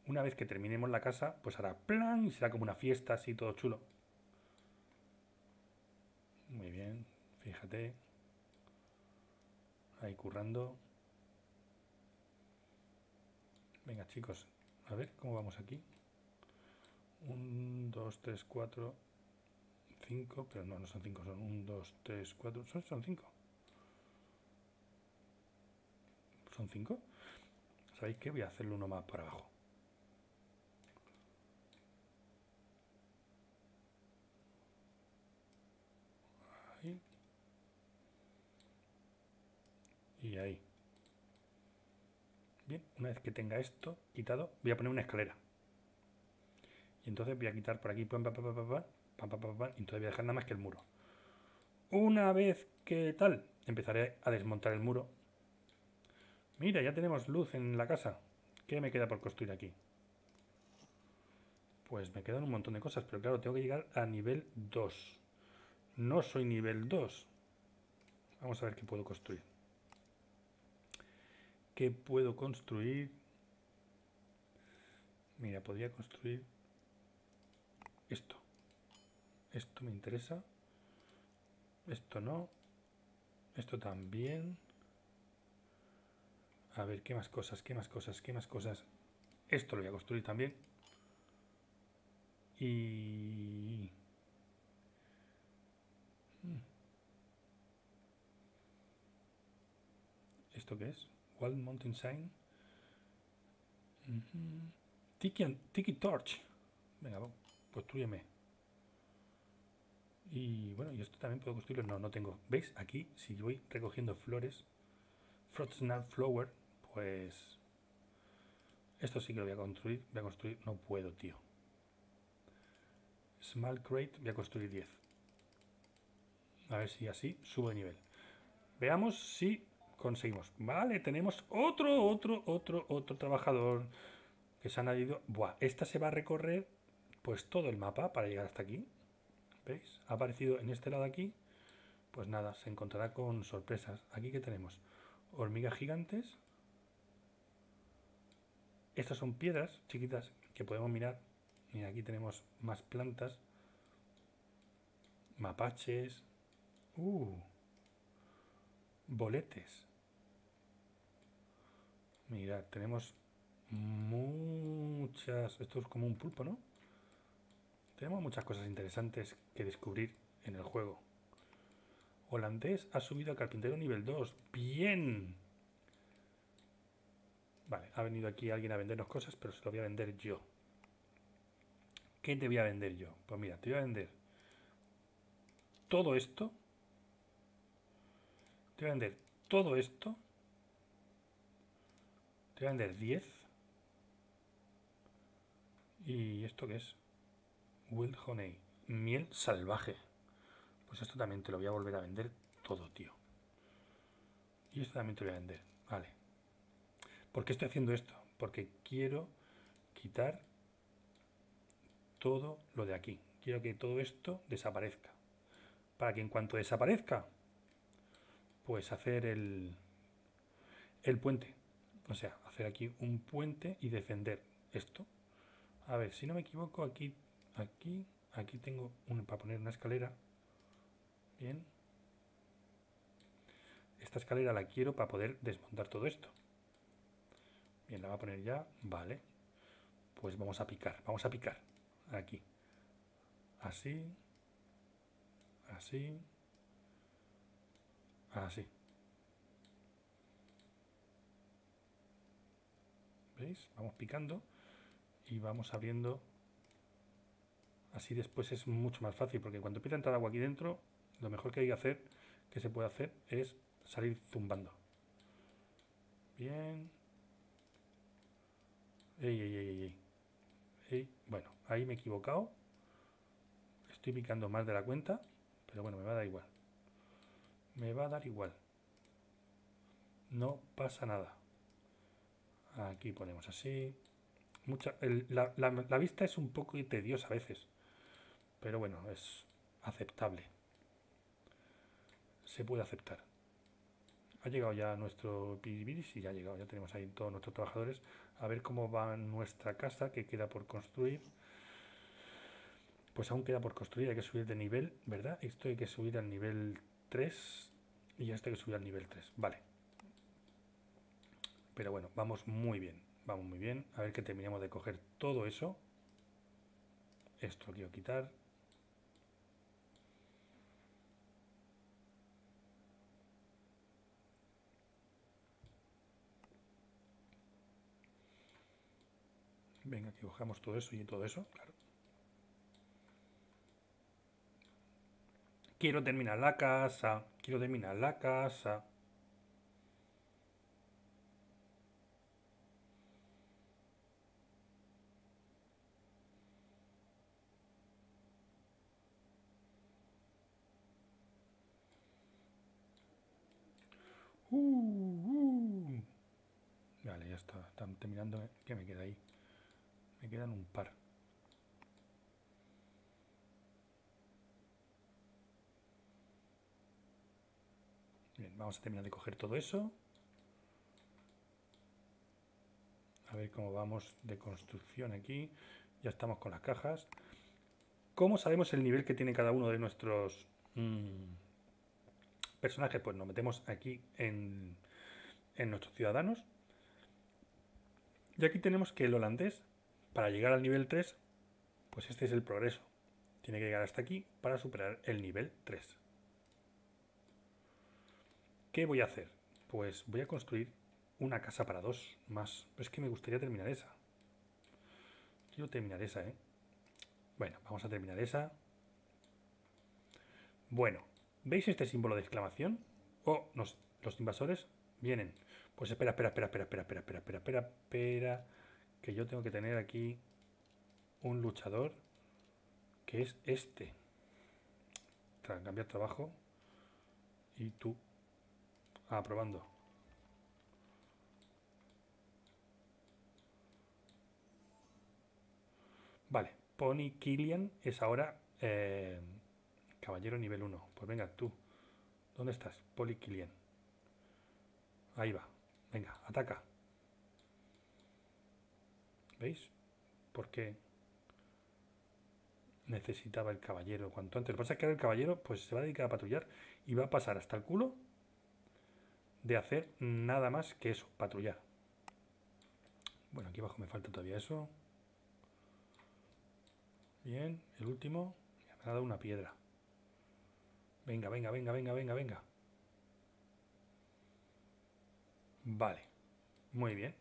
Una vez que terminemos la casa, pues hará plan y será como una fiesta así todo chulo. Muy bien, fíjate. Ahí currando. Venga, chicos, a ver cómo vamos aquí. 1, 2, 3, 4, 5, pero no, no son 5, son 1, 2, 3, 4, son 5. ¿Son 5? ¿Sabéis qué? Voy a hacerlo uno más para abajo. Ahí. Y ahí. Bien, una vez que tenga esto quitado, voy a poner una escalera. Y entonces voy a quitar por aquí, y entonces voy a dejar nada más que el muro. Una vez que tal, empezaré a desmontar el muro. Mira, ya tenemos luz en la casa. ¿Qué me queda por construir aquí? Pues me quedan un montón de cosas, pero claro, tengo que llegar a nivel 2. No soy nivel 2. Vamos a ver qué puedo construir. ¿Qué puedo construir? Mira, podría construir esto. Esto me interesa. Esto no. Esto también. A ver, ¿qué más cosas? ¿Qué más cosas? ¿Qué más cosas? Esto lo voy a construir también. Y... Hmm. ¿Esto qué es? Wild Mountain Sign. Tiki, Tiki Torch. Venga, construyeme. Y bueno, y esto también puedo construirlo. No, no tengo. ¿Veis? Aquí, si voy recogiendo flores, Frotsnap Flower, pues esto sí que lo voy a construir. Voy a construir. No puedo, tío. Small Crate, voy a construir 10. A ver si así subo de nivel. Veamos si conseguimos. Vale, tenemos otro, otro, otro, otro trabajador que se ha añadido. Buah, esta se va a recorrer pues todo el mapa para llegar hasta aquí. ¿Veis? Ha aparecido en este lado aquí. Pues nada, se encontrará con sorpresas. Aquí que tenemos hormigas gigantes. Estas son piedras chiquitas que podemos mirar. Y aquí tenemos más plantas. Mapaches. Uh. Boletes. Mirad, tenemos muchas... Esto es como un pulpo, ¿no? Tenemos muchas cosas interesantes que descubrir en el juego. Holandés ha subido a carpintero nivel 2. ¡Bien! Vale, ha venido aquí alguien a vendernos cosas, pero se lo voy a vender yo. ¿Qué te voy a vender yo? Pues mira, te voy a vender todo esto. Te voy a vender todo esto. Vender 10. ¿Y esto qué es? Wild Honey. Miel salvaje. Pues esto también te lo voy a volver a vender todo, tío. Y esto también te lo voy a vender. Vale. ¿Por qué estoy haciendo esto? Porque quiero quitar todo lo de aquí. Quiero que todo esto desaparezca. Para que en cuanto desaparezca, pues hacer el, el puente. O sea, hacer aquí un puente y defender esto. A ver, si no me equivoco, aquí, aquí, aquí tengo un, para poner una escalera. Bien. Esta escalera la quiero para poder desmontar todo esto. Bien, la voy a poner ya. Vale. Pues vamos a picar. Vamos a picar. Aquí. Así. Así. Así. ¿Veis? Vamos picando y vamos abriendo. Así después es mucho más fácil, porque cuando empieza a entrar agua aquí dentro, lo mejor que hay que hacer, que se puede hacer, es salir zumbando. Bien. Ey, ey, ey, ey. Bueno, ahí me he equivocado. Estoy picando más de la cuenta, pero bueno, me va a dar igual. Me va a dar igual. No pasa nada. Aquí ponemos así. Mucha, la, la vista es un poco tediosa a veces, pero bueno, es aceptable. Se puede aceptar. Ha llegado ya nuestro Piribiris y ya ha llegado, ya tenemos ahí todos nuestros trabajadores. A ver cómo va nuestra casa que queda por construir. Pues aún queda por construir, hay que subir de nivel, ¿verdad? Esto hay que subir al nivel 3 y esto hay que subir al nivel 3. Vale. Pero bueno, vamos muy bien, vamos muy bien. A ver que terminemos de coger todo eso. Esto quiero quitar. Venga, que cojamos todo eso y todo eso, claro. Quiero terminar la casa, quiero terminar la casa. Uh, uh. Vale, ya está. Están terminando. ¿Qué me queda ahí? Me quedan un par. Bien, vamos a terminar de coger todo eso. A ver cómo vamos de construcción aquí. Ya estamos con las cajas. ¿Cómo sabemos el nivel que tiene cada uno de nuestros mm, personajes? Pues nos metemos aquí en, en nuestros ciudadanos. Y aquí tenemos que el holandés para llegar al nivel 3, Pues este es el progreso. Tiene que llegar hasta aquí para superar el nivel 3. ¿Qué voy a hacer? Pues voy a construir una casa para dos más. es que me gustaría terminar esa. Quiero terminar esa, ¿eh? Bueno, vamos a terminar esa. Bueno, ¿veis este símbolo de exclamación? Oh, los invasores vienen. Pues espera, espera, espera, espera, espera, espera, espera, espera, espera, que yo tengo que tener aquí un luchador que es este. Cambiar trabajo y tú. Ah, vale, Pony Killian es ahora eh, caballero nivel 1. Pues venga, tú. ¿Dónde estás? Pony Killian. Ahí va. Venga, ataca. ¿Veis? Porque necesitaba el caballero cuanto antes. Lo que pasa es que ahora el caballero pues se va a dedicar a patrullar y va a pasar hasta el culo de hacer nada más que eso, patrullar. Bueno, aquí abajo me falta todavía eso. Bien, el último. Me ha dado una piedra. Venga, venga, venga, venga, venga, venga. Vale, muy bien.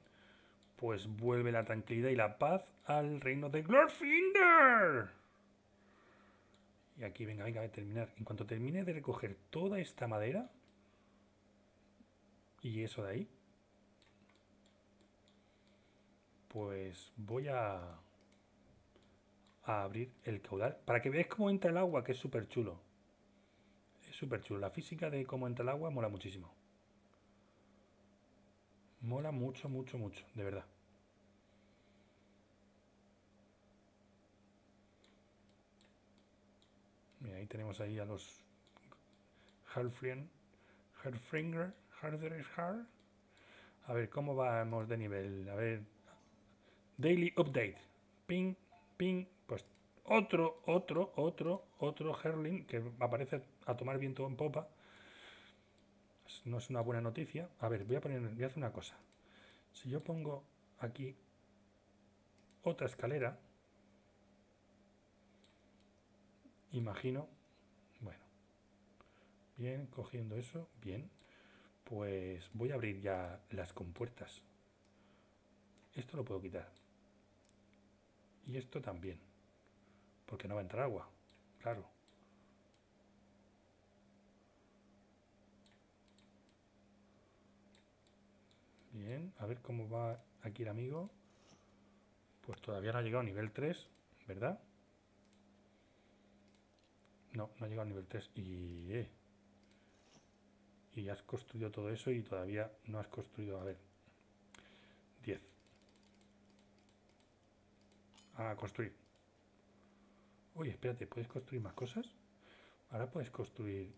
Pues vuelve la tranquilidad y la paz al reino de Glorfinder. Y aquí, venga, venga, a terminar. En cuanto termine de recoger toda esta madera y eso de ahí, pues voy a, a abrir el caudal para que veáis cómo entra el agua, que es súper chulo. Es súper chulo. La física de cómo entra el agua mola muchísimo. Mola mucho, mucho, mucho, de verdad. Mira, ahí tenemos ahí a los Herfinger, Harder Hard. A ver, ¿cómo vamos de nivel? A ver. Daily Update. Ping, ping. Pues otro, otro, otro, otro Herling que aparece a tomar viento en popa no es una buena noticia. A ver, voy a poner, voy a hacer una cosa. Si yo pongo aquí otra escalera, imagino, bueno, bien, cogiendo eso, bien, pues voy a abrir ya las compuertas. Esto lo puedo quitar. Y esto también, porque no va a entrar agua, claro. Bien, a ver cómo va aquí el amigo. Pues todavía no ha llegado a nivel 3, ¿verdad? No, no ha llegado a nivel 3. Y, eh, has construido todo eso y todavía no has construido, a ver, 10. A construir. Uy, espérate, ¿puedes construir más cosas? Ahora puedes construir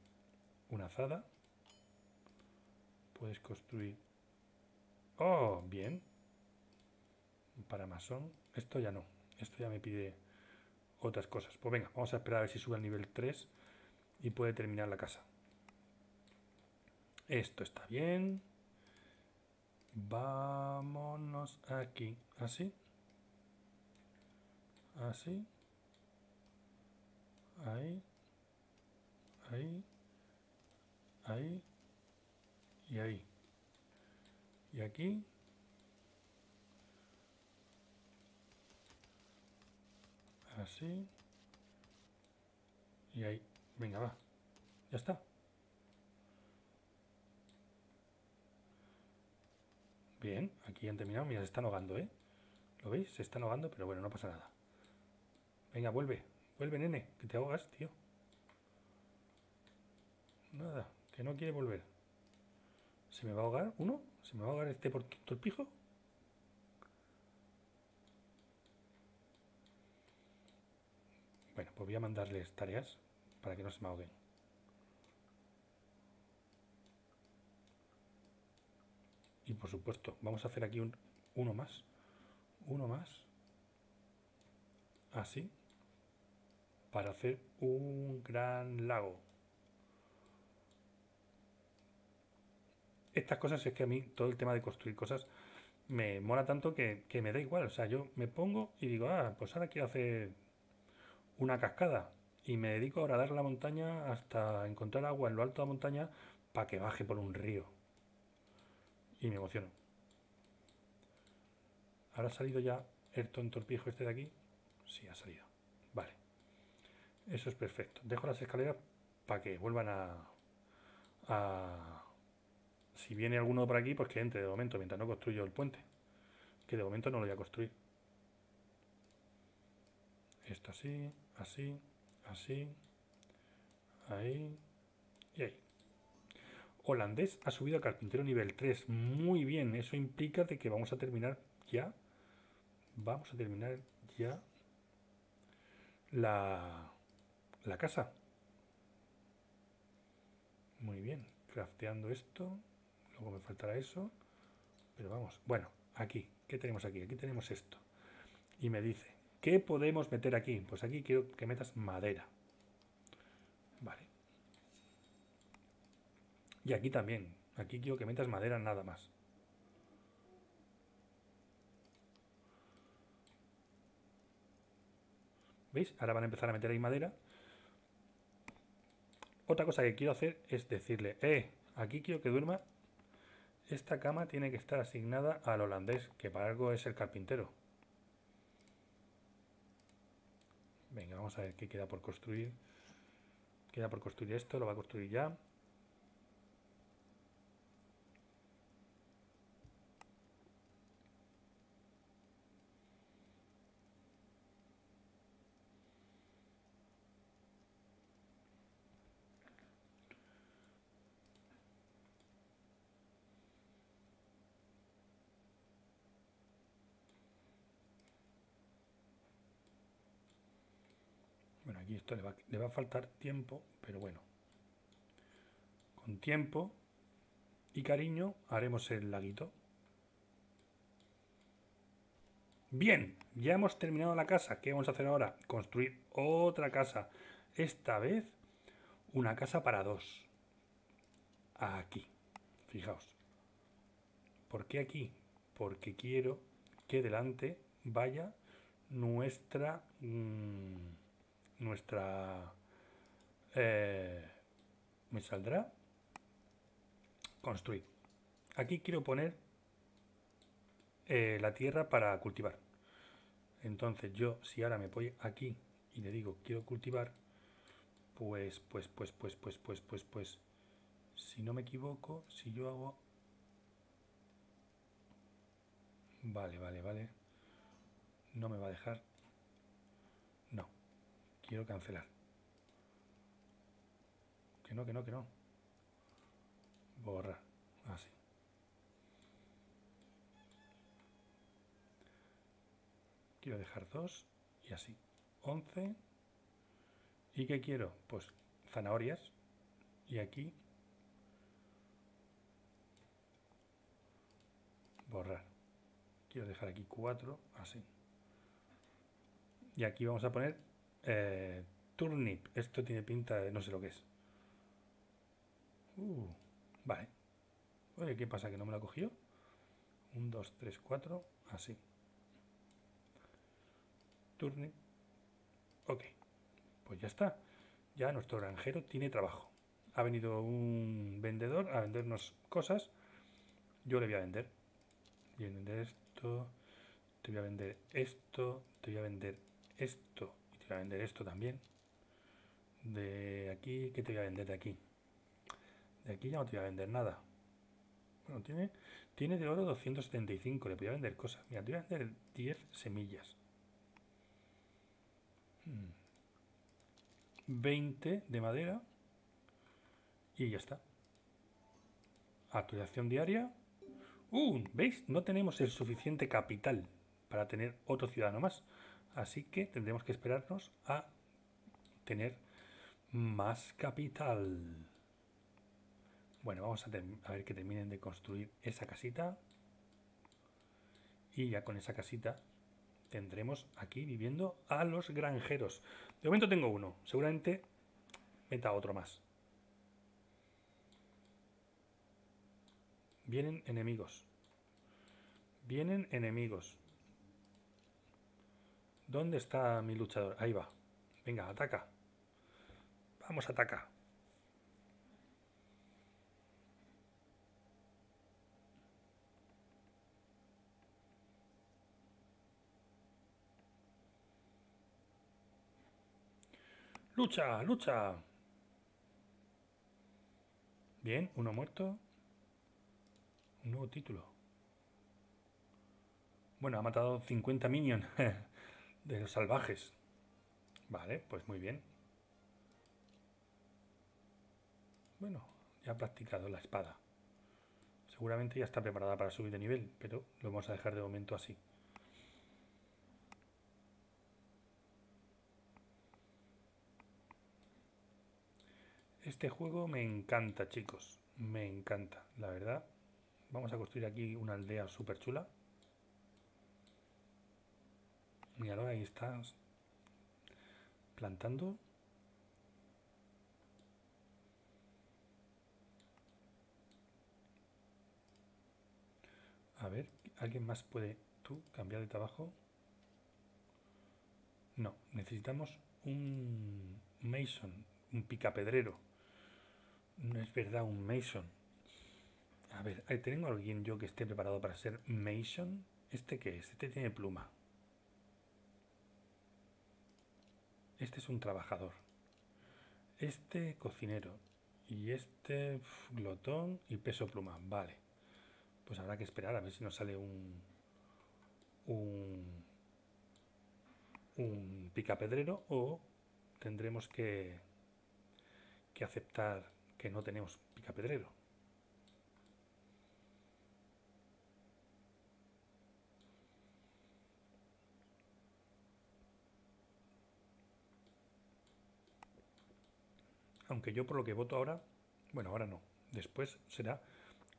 una azada. Puedes construir Oh, bien. Para masón. Esto ya no. Esto ya me pide otras cosas. Pues venga, vamos a esperar a ver si sube al nivel 3 y puede terminar la casa. Esto está bien. Vámonos aquí. Así. Así. Ahí. Ahí. Ahí. Y ahí. Aquí. Así. Y ahí. Venga, va. Ya está. Bien, aquí han terminado. Mira, se están ahogando, ¿eh? ¿Lo veis? Se están ahogando, pero bueno, no pasa nada. Venga, vuelve. Vuelve, nene, que te ahogas, tío. Nada, que no quiere volver. ¿Se me va a ahogar uno? ¿Se me va a ahogar este por todo el pijo? Bueno, pues voy a mandarles tareas para que no se me ahoguen. Y por supuesto, vamos a hacer aquí un, uno más. Uno más. Así. Para hacer un gran lago. Estas cosas es que a mí todo el tema de construir cosas me mola tanto que, me da igual. O sea, yo me pongo y digo, ah, pues ahora quiero hacer una cascada. Y me dedico ahora a dar la montaña hasta encontrar agua en lo alto de la montaña para que baje por un río. Y me emociono. ¿Habrá salido ya el tontorpijo este de aquí? Sí, ha salido. Vale. Eso es perfecto. Dejo las escaleras para que vuelvan a... Si viene alguno por aquí, pues que entre de momento, mientras no construyo el puente. Que de momento no lo voy a construir. Esto así, así, así, ahí y ahí. Holandés ha subido a carpintero nivel 3. Muy bien, eso implica de que vamos a terminar ya. Vamos a terminar ya la, la casa. Muy bien, crafteando esto. Luego me faltará eso. Pero vamos, bueno, aquí, ¿qué tenemos aquí? Aquí tenemos esto. Y me dice, ¿qué podemos meter aquí? Pues aquí quiero que metas madera. Vale. Y aquí también. Aquí quiero que metas madera nada más. ¿Veis? Ahora van a empezar a meter ahí madera. Otra cosa que quiero hacer es decirle, eh, aquí quiero que duerma. Esta cama tiene que estar asignada al holandés, que para algo es el carpintero. Venga, vamos a ver qué queda por construir. Queda por construir esto, lo va a construir ya. Bueno, aquí le va, a faltar tiempo, pero bueno. Con tiempo y cariño haremos el laguito. Bien, ya hemos terminado la casa. ¿Qué vamos a hacer ahora? Construir otra casa. Esta vez una casa para dos. Aquí. Fijaos. ¿Por qué aquí? Porque quiero que delante vaya nuestra... Mmm, nuestra... Eh, me saldrá construir. Aquí quiero poner eh, la tierra para cultivar. Entonces yo, si ahora me voy aquí y le digo quiero cultivar, pues, pues, pues, pues, pues, pues, pues, pues, si no me equivoco, si yo hago... Vale, vale, vale. No me va a dejar. Quiero cancelar. Que no, que no, que no. Borrar. Así. Quiero dejar dos y así. 11. ¿Y qué quiero? Pues zanahorias. Y aquí borrar. Quiero dejar aquí 4, así. Y aquí vamos a poner eh, turnip. Esto tiene pinta de no sé lo que es. Uh, vale. Oye, ¿qué pasa? ¿Que no me lo cogió? 1, 2, 3, 4. Así. Turnip. Ok. Pues ya está. Ya nuestro granjero tiene trabajo. Ha venido un vendedor a vendernos cosas. Yo le voy a vender. Voy a vender esto. Te voy a vender esto. Te voy a vender esto voy a vender esto también. De aquí, ¿qué te voy a vender de aquí? De aquí ya no te voy a vender nada. Bueno, tiene, tiene de oro 275, le voy vender cosas. Mira, te voy a vender 10 semillas. 20 hmm. de madera. Y ya está. Actualización diaria. ¡Uh! ¿Veis? No tenemos el suficiente capital para tener otro ciudadano más. Así que tendremos que esperarnos a tener más capital. Bueno, vamos a, ver que terminen de construir esa casita. Y ya con esa casita tendremos aquí viviendo a los granjeros. De momento tengo uno. Seguramente meta otro más. Vienen enemigos. Vienen enemigos. ¿Dónde está mi luchador? Ahí va. Venga, ataca. Vamos, ataca. Lucha, lucha. Bien, uno muerto. Un nuevo título. Bueno, ha matado 50 minions de los salvajes. Vale, pues muy bien. Bueno, ya ha practicado la espada. Seguramente ya está preparada para subir de nivel, pero lo vamos a dejar de momento así. Este juego me encanta, chicos. Me encanta, la verdad. Vamos a construir aquí una aldea súper chula. Míralo, ahí está. Plantando. A ver, ¿alguien más puede tú cambiar de trabajo? No, necesitamos un mason, un picapedrero. No es verdad, un Mason. A ver, ¿tengo alguien yo que esté preparado para ser Mason? ¿Este qué es? Este tiene pluma. Este es un trabajador. Este cocinero. Y este glotón y peso pluma. Vale. Pues habrá que esperar a ver si nos sale un... Un... Un picapedrero o tendremos que... Que aceptar que no tenemos picapedrero. Aunque yo por lo que voto ahora, bueno, ahora no, después será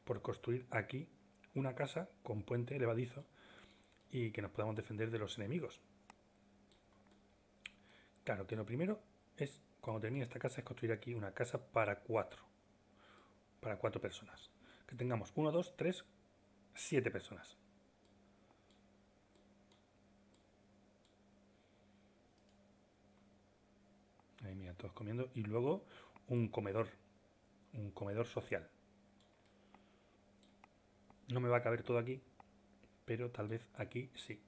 por construir aquí una casa con puente elevadizo y que nos podamos defender de los enemigos. Claro que lo primero es cuando termine esta casa es construir aquí una casa para cuatro. Para cuatro personas. Que tengamos uno, dos, tres, siete personas. Ahí mira, todos comiendo. Y luego un comedor. Un comedor social. No me va a caber todo aquí, pero tal vez aquí sí.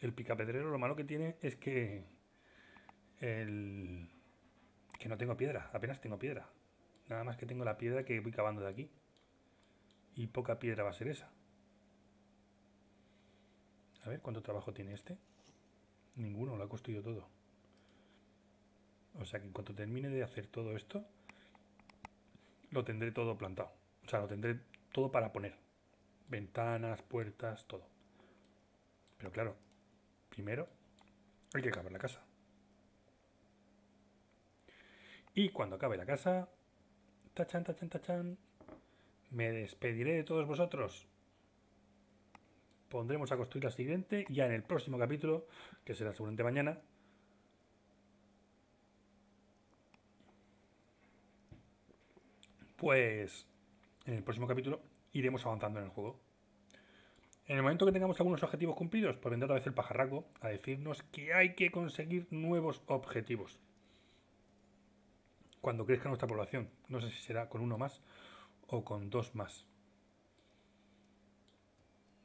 El picapedrero lo malo que tiene es que el que no tengo piedra, apenas tengo piedra. Nada más que tengo la piedra que voy cavando de aquí. Y poca piedra va a ser esa. A ver, ¿cuánto trabajo tiene este? Ninguno, lo ha construido todo. O sea que en cuanto termine de hacer todo esto, lo tendré todo plantado. O sea, lo tendré todo para poner. Ventanas, puertas, todo. Pero claro, Primero hay que acabar la casa. Y cuando acabe la casa, tachan, tachan, tachan, me despediré de todos vosotros. Pondremos a construir la siguiente ya en el próximo capítulo, que será seguramente mañana. Pues en el próximo capítulo iremos avanzando en el juego. En el momento que tengamos algunos objetivos cumplidos, pues vendrá otra vez el pajarraco a decirnos que hay que conseguir nuevos objetivos. Cuando crezca nuestra población. No sé si será con uno más o con dos más.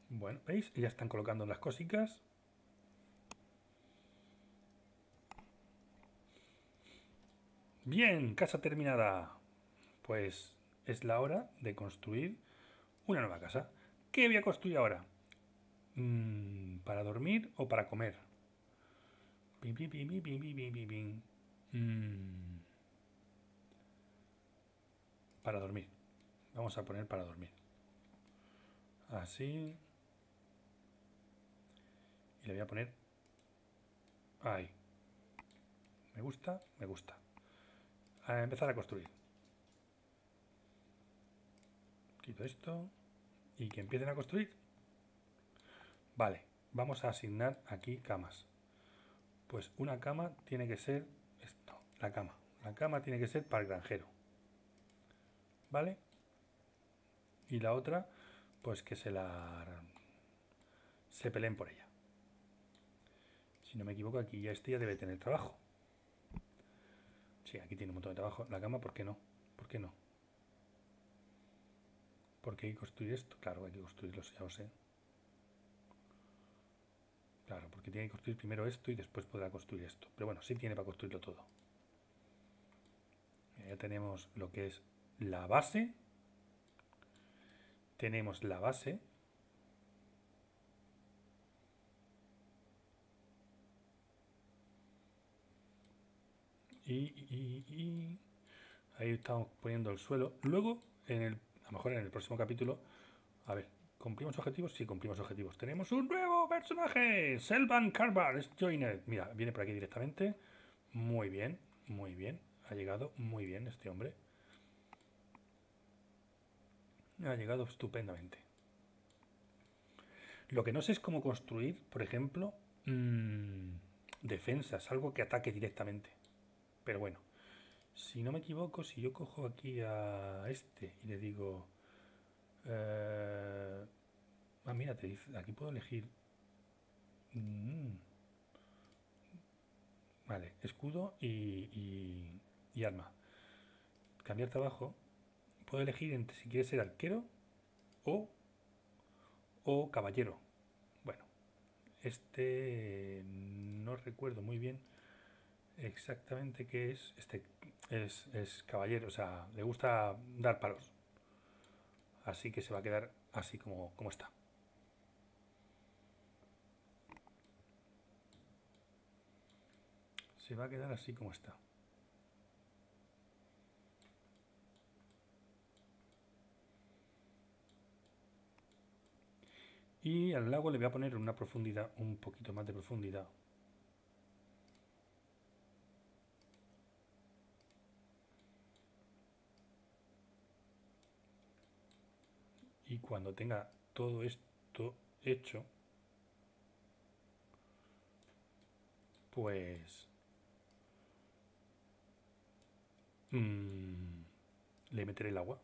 Bueno, ¿veis? Ya están colocando las cositas. Bien, casa terminada. Pues es la hora de construir una nueva casa. ¿Qué voy a construir ahora? Mm, ¿Para dormir o para comer? Mm. Para dormir. Vamos a poner para dormir. Así. Le voy a poner ahí. Me gusta, me gusta. A empezar a construir. Quito esto y que empiecen a construir. Vale, vamos a asignar aquí camas. Pues una cama tiene que ser esto, la cama. La cama tiene que ser para el granjero. ¿Vale? y la otra, pues que se la se peleen por ella. Si no me equivoco, aquí ya este ya debe tener trabajo. Sí, aquí tiene un montón de trabajo. La cama, ¿por qué no? ¿Por qué no? Porque hay que construir esto. Claro, hay que construirlo, ya lo sé. Claro, porque tiene que construir primero esto y después podrá construir esto. Pero bueno, sí tiene para construirlo todo. Ya tenemos lo que es la base. Tenemos la base. Y, ahí estamos poniendo el suelo. Luego, en el, a lo mejor en el próximo capítulo, a ver, ¿cumplimos objetivos? Sí, cumplimos objetivos. Tenemos un nuevo personaje, Selvan Carbar, Joiner. Mira, viene por aquí directamente. Muy bien, muy bien. Ha llegado muy bien este hombre. Ha llegado estupendamente. Lo que no sé es cómo construir, por ejemplo, mmm, defensas, algo que ataque directamente. Pero bueno, si no me equivoco, si yo cojo aquí a este y le digo... Eh, ah, mira, te dice, aquí puedo elegir... Mm, vale, escudo y, y, arma. Cambiar trabajo. Puedo elegir entre si quiere ser arquero o, o caballero. Bueno, este no recuerdo muy bien exactamente qué es. Este es, caballero, o sea, le gusta dar palos. Así que se va a quedar así como, como está. Se va a quedar así como está. Y al lago le voy a poner una profundidad, un poquito más de profundidad. Y cuando tenga todo esto hecho, pues mmm, le meteré el agua.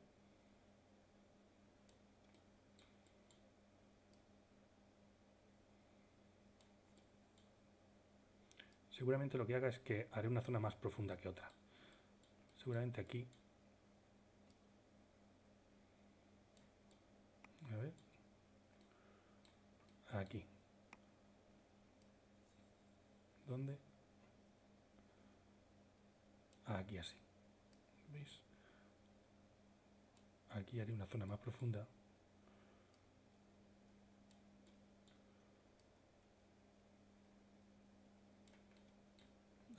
Seguramente lo que haga es que haré una zona más profunda que otra. Seguramente aquí A ver. Aquí. ¿Dónde? Aquí así. ¿Veis? Aquí haré una zona más profunda.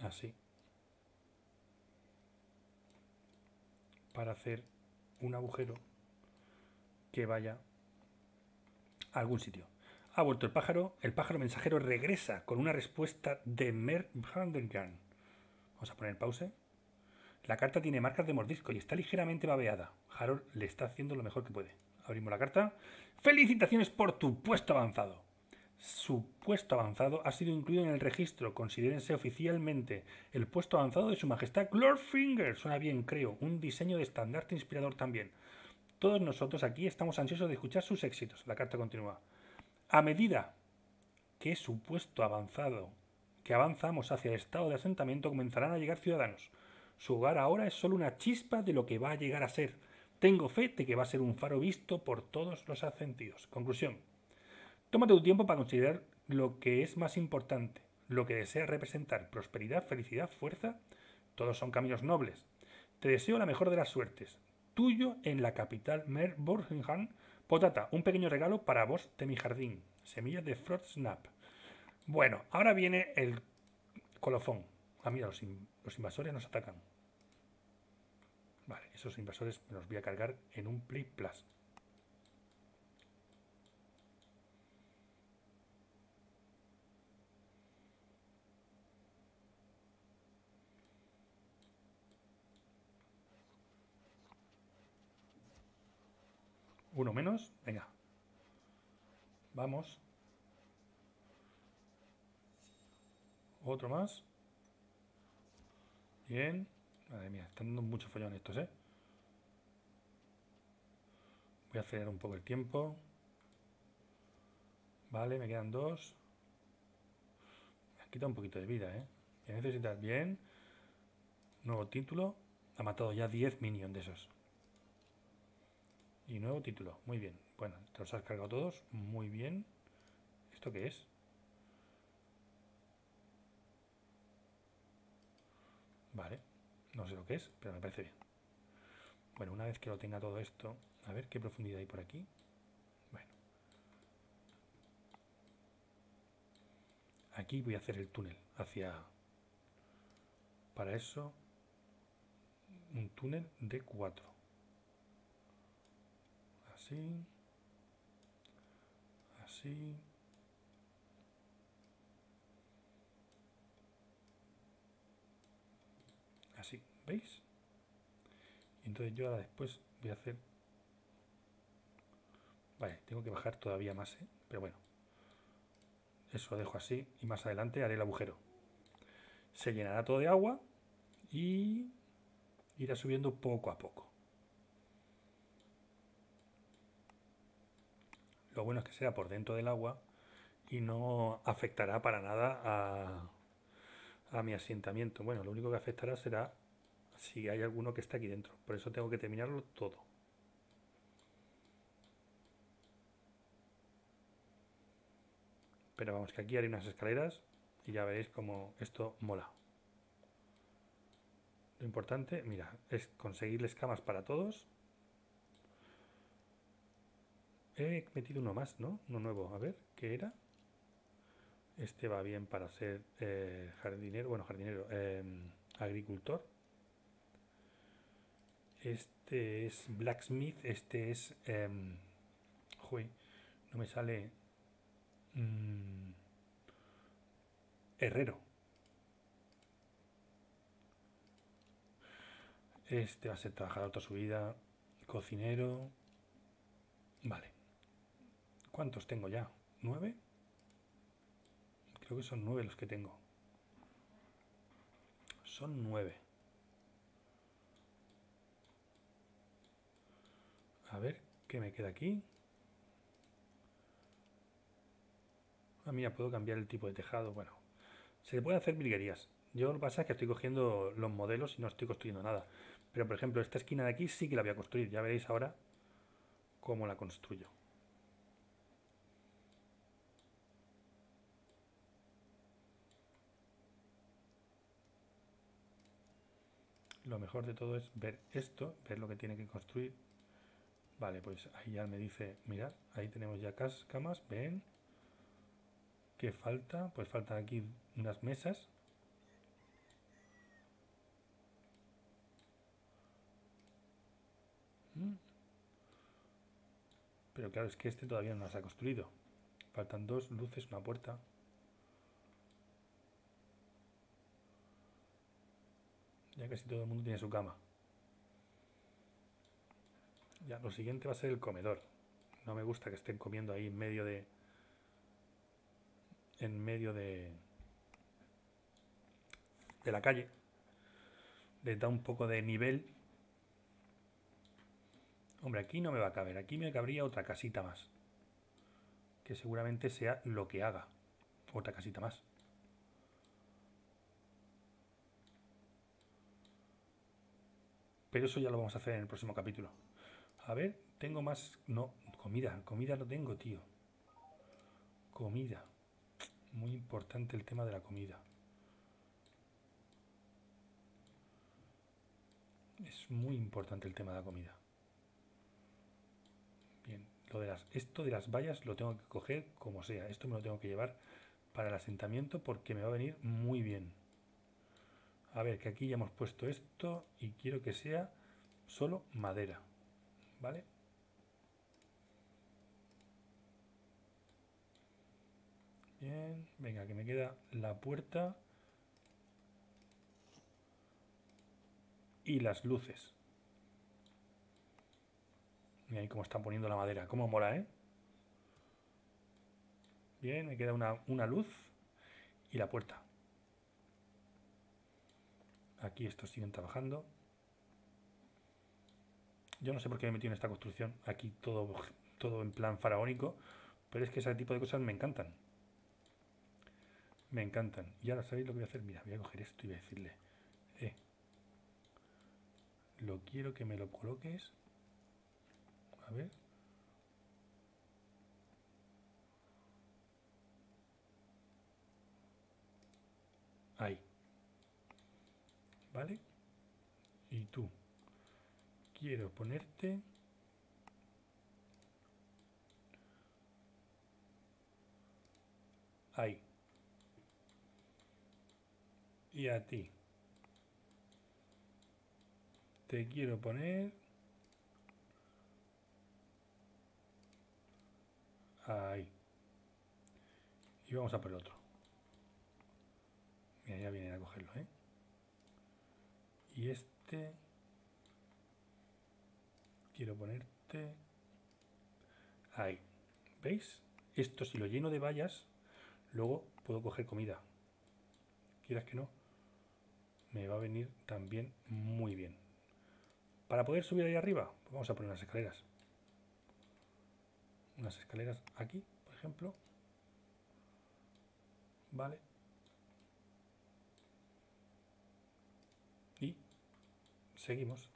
Así. Para hacer un agujero que vaya algún sitio. Ha vuelto el pájaro. El pájaro mensajero regresa con una respuesta de Mer Vamos a poner pause. La carta tiene marcas de mordisco y está ligeramente babeada. Harold le está haciendo lo mejor que puede. Abrimos la carta. Felicitaciones por tu puesto avanzado. Su puesto avanzado ha sido incluido en el registro. Considérense oficialmente el puesto avanzado de su majestad Glorfinger. Suena bien, creo. Un diseño de estandarte inspirador también. Todos nosotros aquí estamos ansiosos de escuchar sus éxitos. La carta continúa. A medida que su puesto avanzado, que avanzamos hacia el estado de asentamiento, comenzarán a llegar ciudadanos. Su hogar ahora es solo una chispa de lo que va a llegar a ser. Tengo fe de que va a ser un faro visto por todos los sentidos. Conclusión. Tómate tu tiempo para considerar lo que es más importante, lo que desea representar, prosperidad, felicidad, fuerza. Todos son caminos nobles. Te deseo la mejor de las suertes tuyo en la capital Mer Borgenham. Potata, un pequeño regalo para vos de mi jardín. Semillas de Frost Snap. Bueno, ahora viene el colofón. Ah, mira, los, los invasores nos atacan. Vale, esos invasores me los voy a cargar en un Play Plus. Uno menos. Venga. Vamos. Otro más. Bien. Madre mía, están dando mucho follón estos, ¿eh? Voy a acelerar un poco el tiempo. Vale, me quedan dos. Me ha quitado un poquito de vida, ¿eh? necesitas? Bien. Nuevo título. Ha matado ya 10 minions de esos. Y nuevo título. Muy bien. Bueno, te los has cargado todos. Muy bien. ¿Esto qué es? Vale. No sé lo que es, pero me parece bien. Bueno, una vez que lo tenga todo esto, a ver qué profundidad hay por aquí. Bueno. Aquí voy a hacer el túnel hacia... Para eso, un túnel de 4. Así. Así. Así, ¿veis? Y entonces yo ahora después voy a hacer... Vale, tengo que bajar todavía más, ¿eh? Pero bueno. Eso lo dejo así y más adelante haré el agujero. Se llenará todo de agua y irá subiendo poco a poco. Lo bueno es que sea por dentro del agua y no afectará para nada a, a mi asentamiento. Bueno, lo único que afectará será si hay alguno que está aquí dentro. Por eso tengo que terminarlo todo. Pero vamos, que aquí haré unas escaleras y ya veréis cómo esto mola. Lo importante, mira, es conseguir escamas para todos. He metido uno más, ¿no? Uno nuevo. A ver, ¿qué era? Este va bien para ser eh, jardinero, bueno, jardinero, em, agricultor. Este es blacksmith, este es... Eh, no me sale... Mm, herrero. Este va a ser trabajador toda su vida. Cocinero. Vale. ¿Cuántos tengo ya? ¿Nueve? Creo que son nueve los que tengo. Son nueve. A ver, ¿qué me queda aquí? Ah, mira, puedo cambiar el tipo de tejado. Bueno, se puede hacer virguerías. Yo lo que pasa es que estoy cogiendo los modelos y no estoy construyendo nada. Pero, por ejemplo, esta esquina de aquí sí que la voy a construir. Ya veréis ahora cómo la construyo. Lo mejor de todo es ver esto, ver lo que tiene que construir Vale, pues ahí ya me dice, mirad, ahí tenemos ya camas, ven. ¿Qué falta? Pues faltan aquí unas mesas. Mm. Pero claro, es que este todavía no se ha construido. Faltan dos luces, una puerta. Ya casi todo el mundo tiene su cama. Ya, lo siguiente va a ser el comedor. No me gusta que estén comiendo ahí en medio de. En medio de. de la calle. Les da un poco de nivel. Hombre, aquí no me va a caber. Aquí me cabría otra casita más. Que seguramente sea lo que haga. Otra casita más. Pero eso ya lo vamos a hacer en el próximo capítulo. A ver, tengo más... No, comida. Comida no tengo, tío. Comida. Muy importante el tema de la comida. Es muy importante el tema de la comida. Bien, lo de las, esto de las vallas lo tengo que coger como sea. Esto me lo tengo que llevar para el asentamiento porque me va a venir muy bien. A ver, que aquí ya hemos puesto esto y quiero que sea solo madera. ¿vale? Bien, venga, que me queda la puerta y las luces. Mira ahí cómo están poniendo la madera, cómo mola, ¿eh? Bien, me queda una, una luz y la puerta. Aquí estos siguen trabajando. Yo no sé por qué me he metido en esta construcción. Aquí todo, todo en plan faraónico. Pero es que ese tipo de cosas me encantan. Me encantan. Y ahora, ¿sabéis lo que voy a hacer? Mira, voy a coger esto y voy a decirle... Eh, lo quiero que me lo coloques. A ver. Ahí. ¿Vale? Y tú. Quiero ponerte... Ahí. Y a ti. Te quiero poner... Ahí. Y vamos a por el otro. Mira, ya vienen a cogerlo, ¿eh? Y este... Quiero ponerte... Ahí. ¿Veis? Esto si lo lleno de vallas, luego puedo coger comida. Quieras que no, me va a venir también muy bien. Para poder subir ahí arriba, pues vamos a poner unas escaleras. Unas escaleras aquí, por ejemplo. Vale. Y seguimos.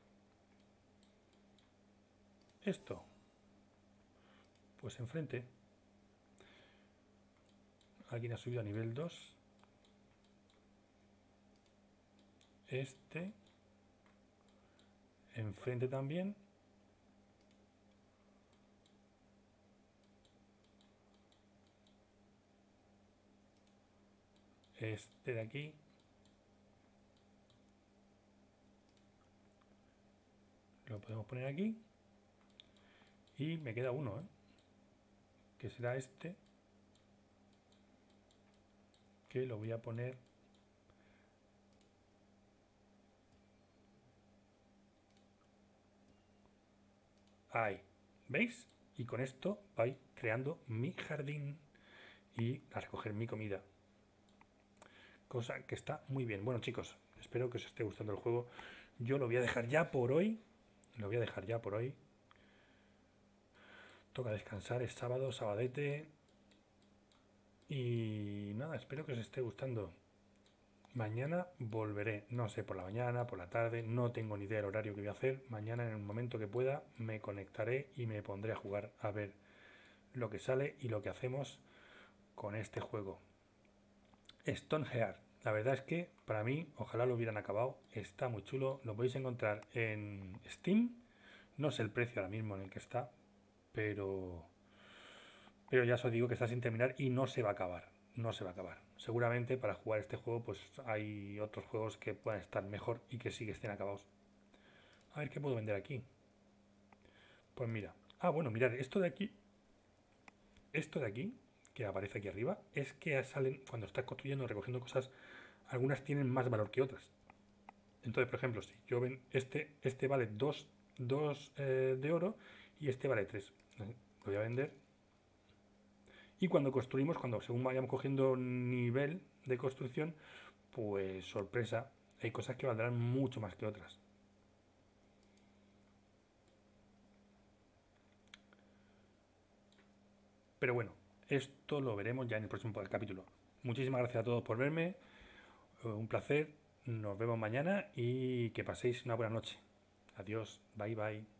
Esto. Pues enfrente. Alguien ha subido a nivel 2. Este. Enfrente también. Este de aquí. Lo podemos poner aquí. Y me queda uno, ¿eh? que será este. Que lo voy a poner ahí. ¿Veis? Y con esto voy creando mi jardín y a recoger mi comida. Cosa que está muy bien. Bueno chicos, espero que os esté gustando el juego. Yo lo voy a dejar ya por hoy. Lo voy a dejar ya por hoy. Toca descansar, es sábado, sabadete. Y nada, espero que os esté gustando. Mañana volveré, no sé, por la mañana, por la tarde, no tengo ni idea del horario que voy a hacer. Mañana en el momento que pueda me conectaré y me pondré a jugar a ver lo que sale y lo que hacemos con este juego. Stoneheart, la verdad es que para mí, ojalá lo hubieran acabado, está muy chulo, lo podéis encontrar en Steam, no sé el precio ahora mismo en el que está, pero, pero ya os digo que está sin terminar y no se va a acabar. No se va a acabar. Seguramente para jugar este juego, pues hay otros juegos que puedan estar mejor y que sí que estén acabados. A ver qué puedo vender aquí. Pues mira. Ah, bueno, mirad, esto de aquí. Esto de aquí, que aparece aquí arriba, es que salen, cuando estás construyendo, recogiendo cosas, algunas tienen más valor que otras. Entonces, por ejemplo, si yo ven este, este vale 2 eh, de oro y este vale 3. Lo voy a vender. Y cuando construimos, cuando según vayamos cogiendo nivel de construcción, pues sorpresa, hay cosas que valdrán mucho más que otras. Pero bueno, esto lo veremos ya en el próximo capítulo. Muchísimas gracias a todos por verme. Un placer. Nos vemos mañana y que paséis una buena noche. Adiós. Bye bye.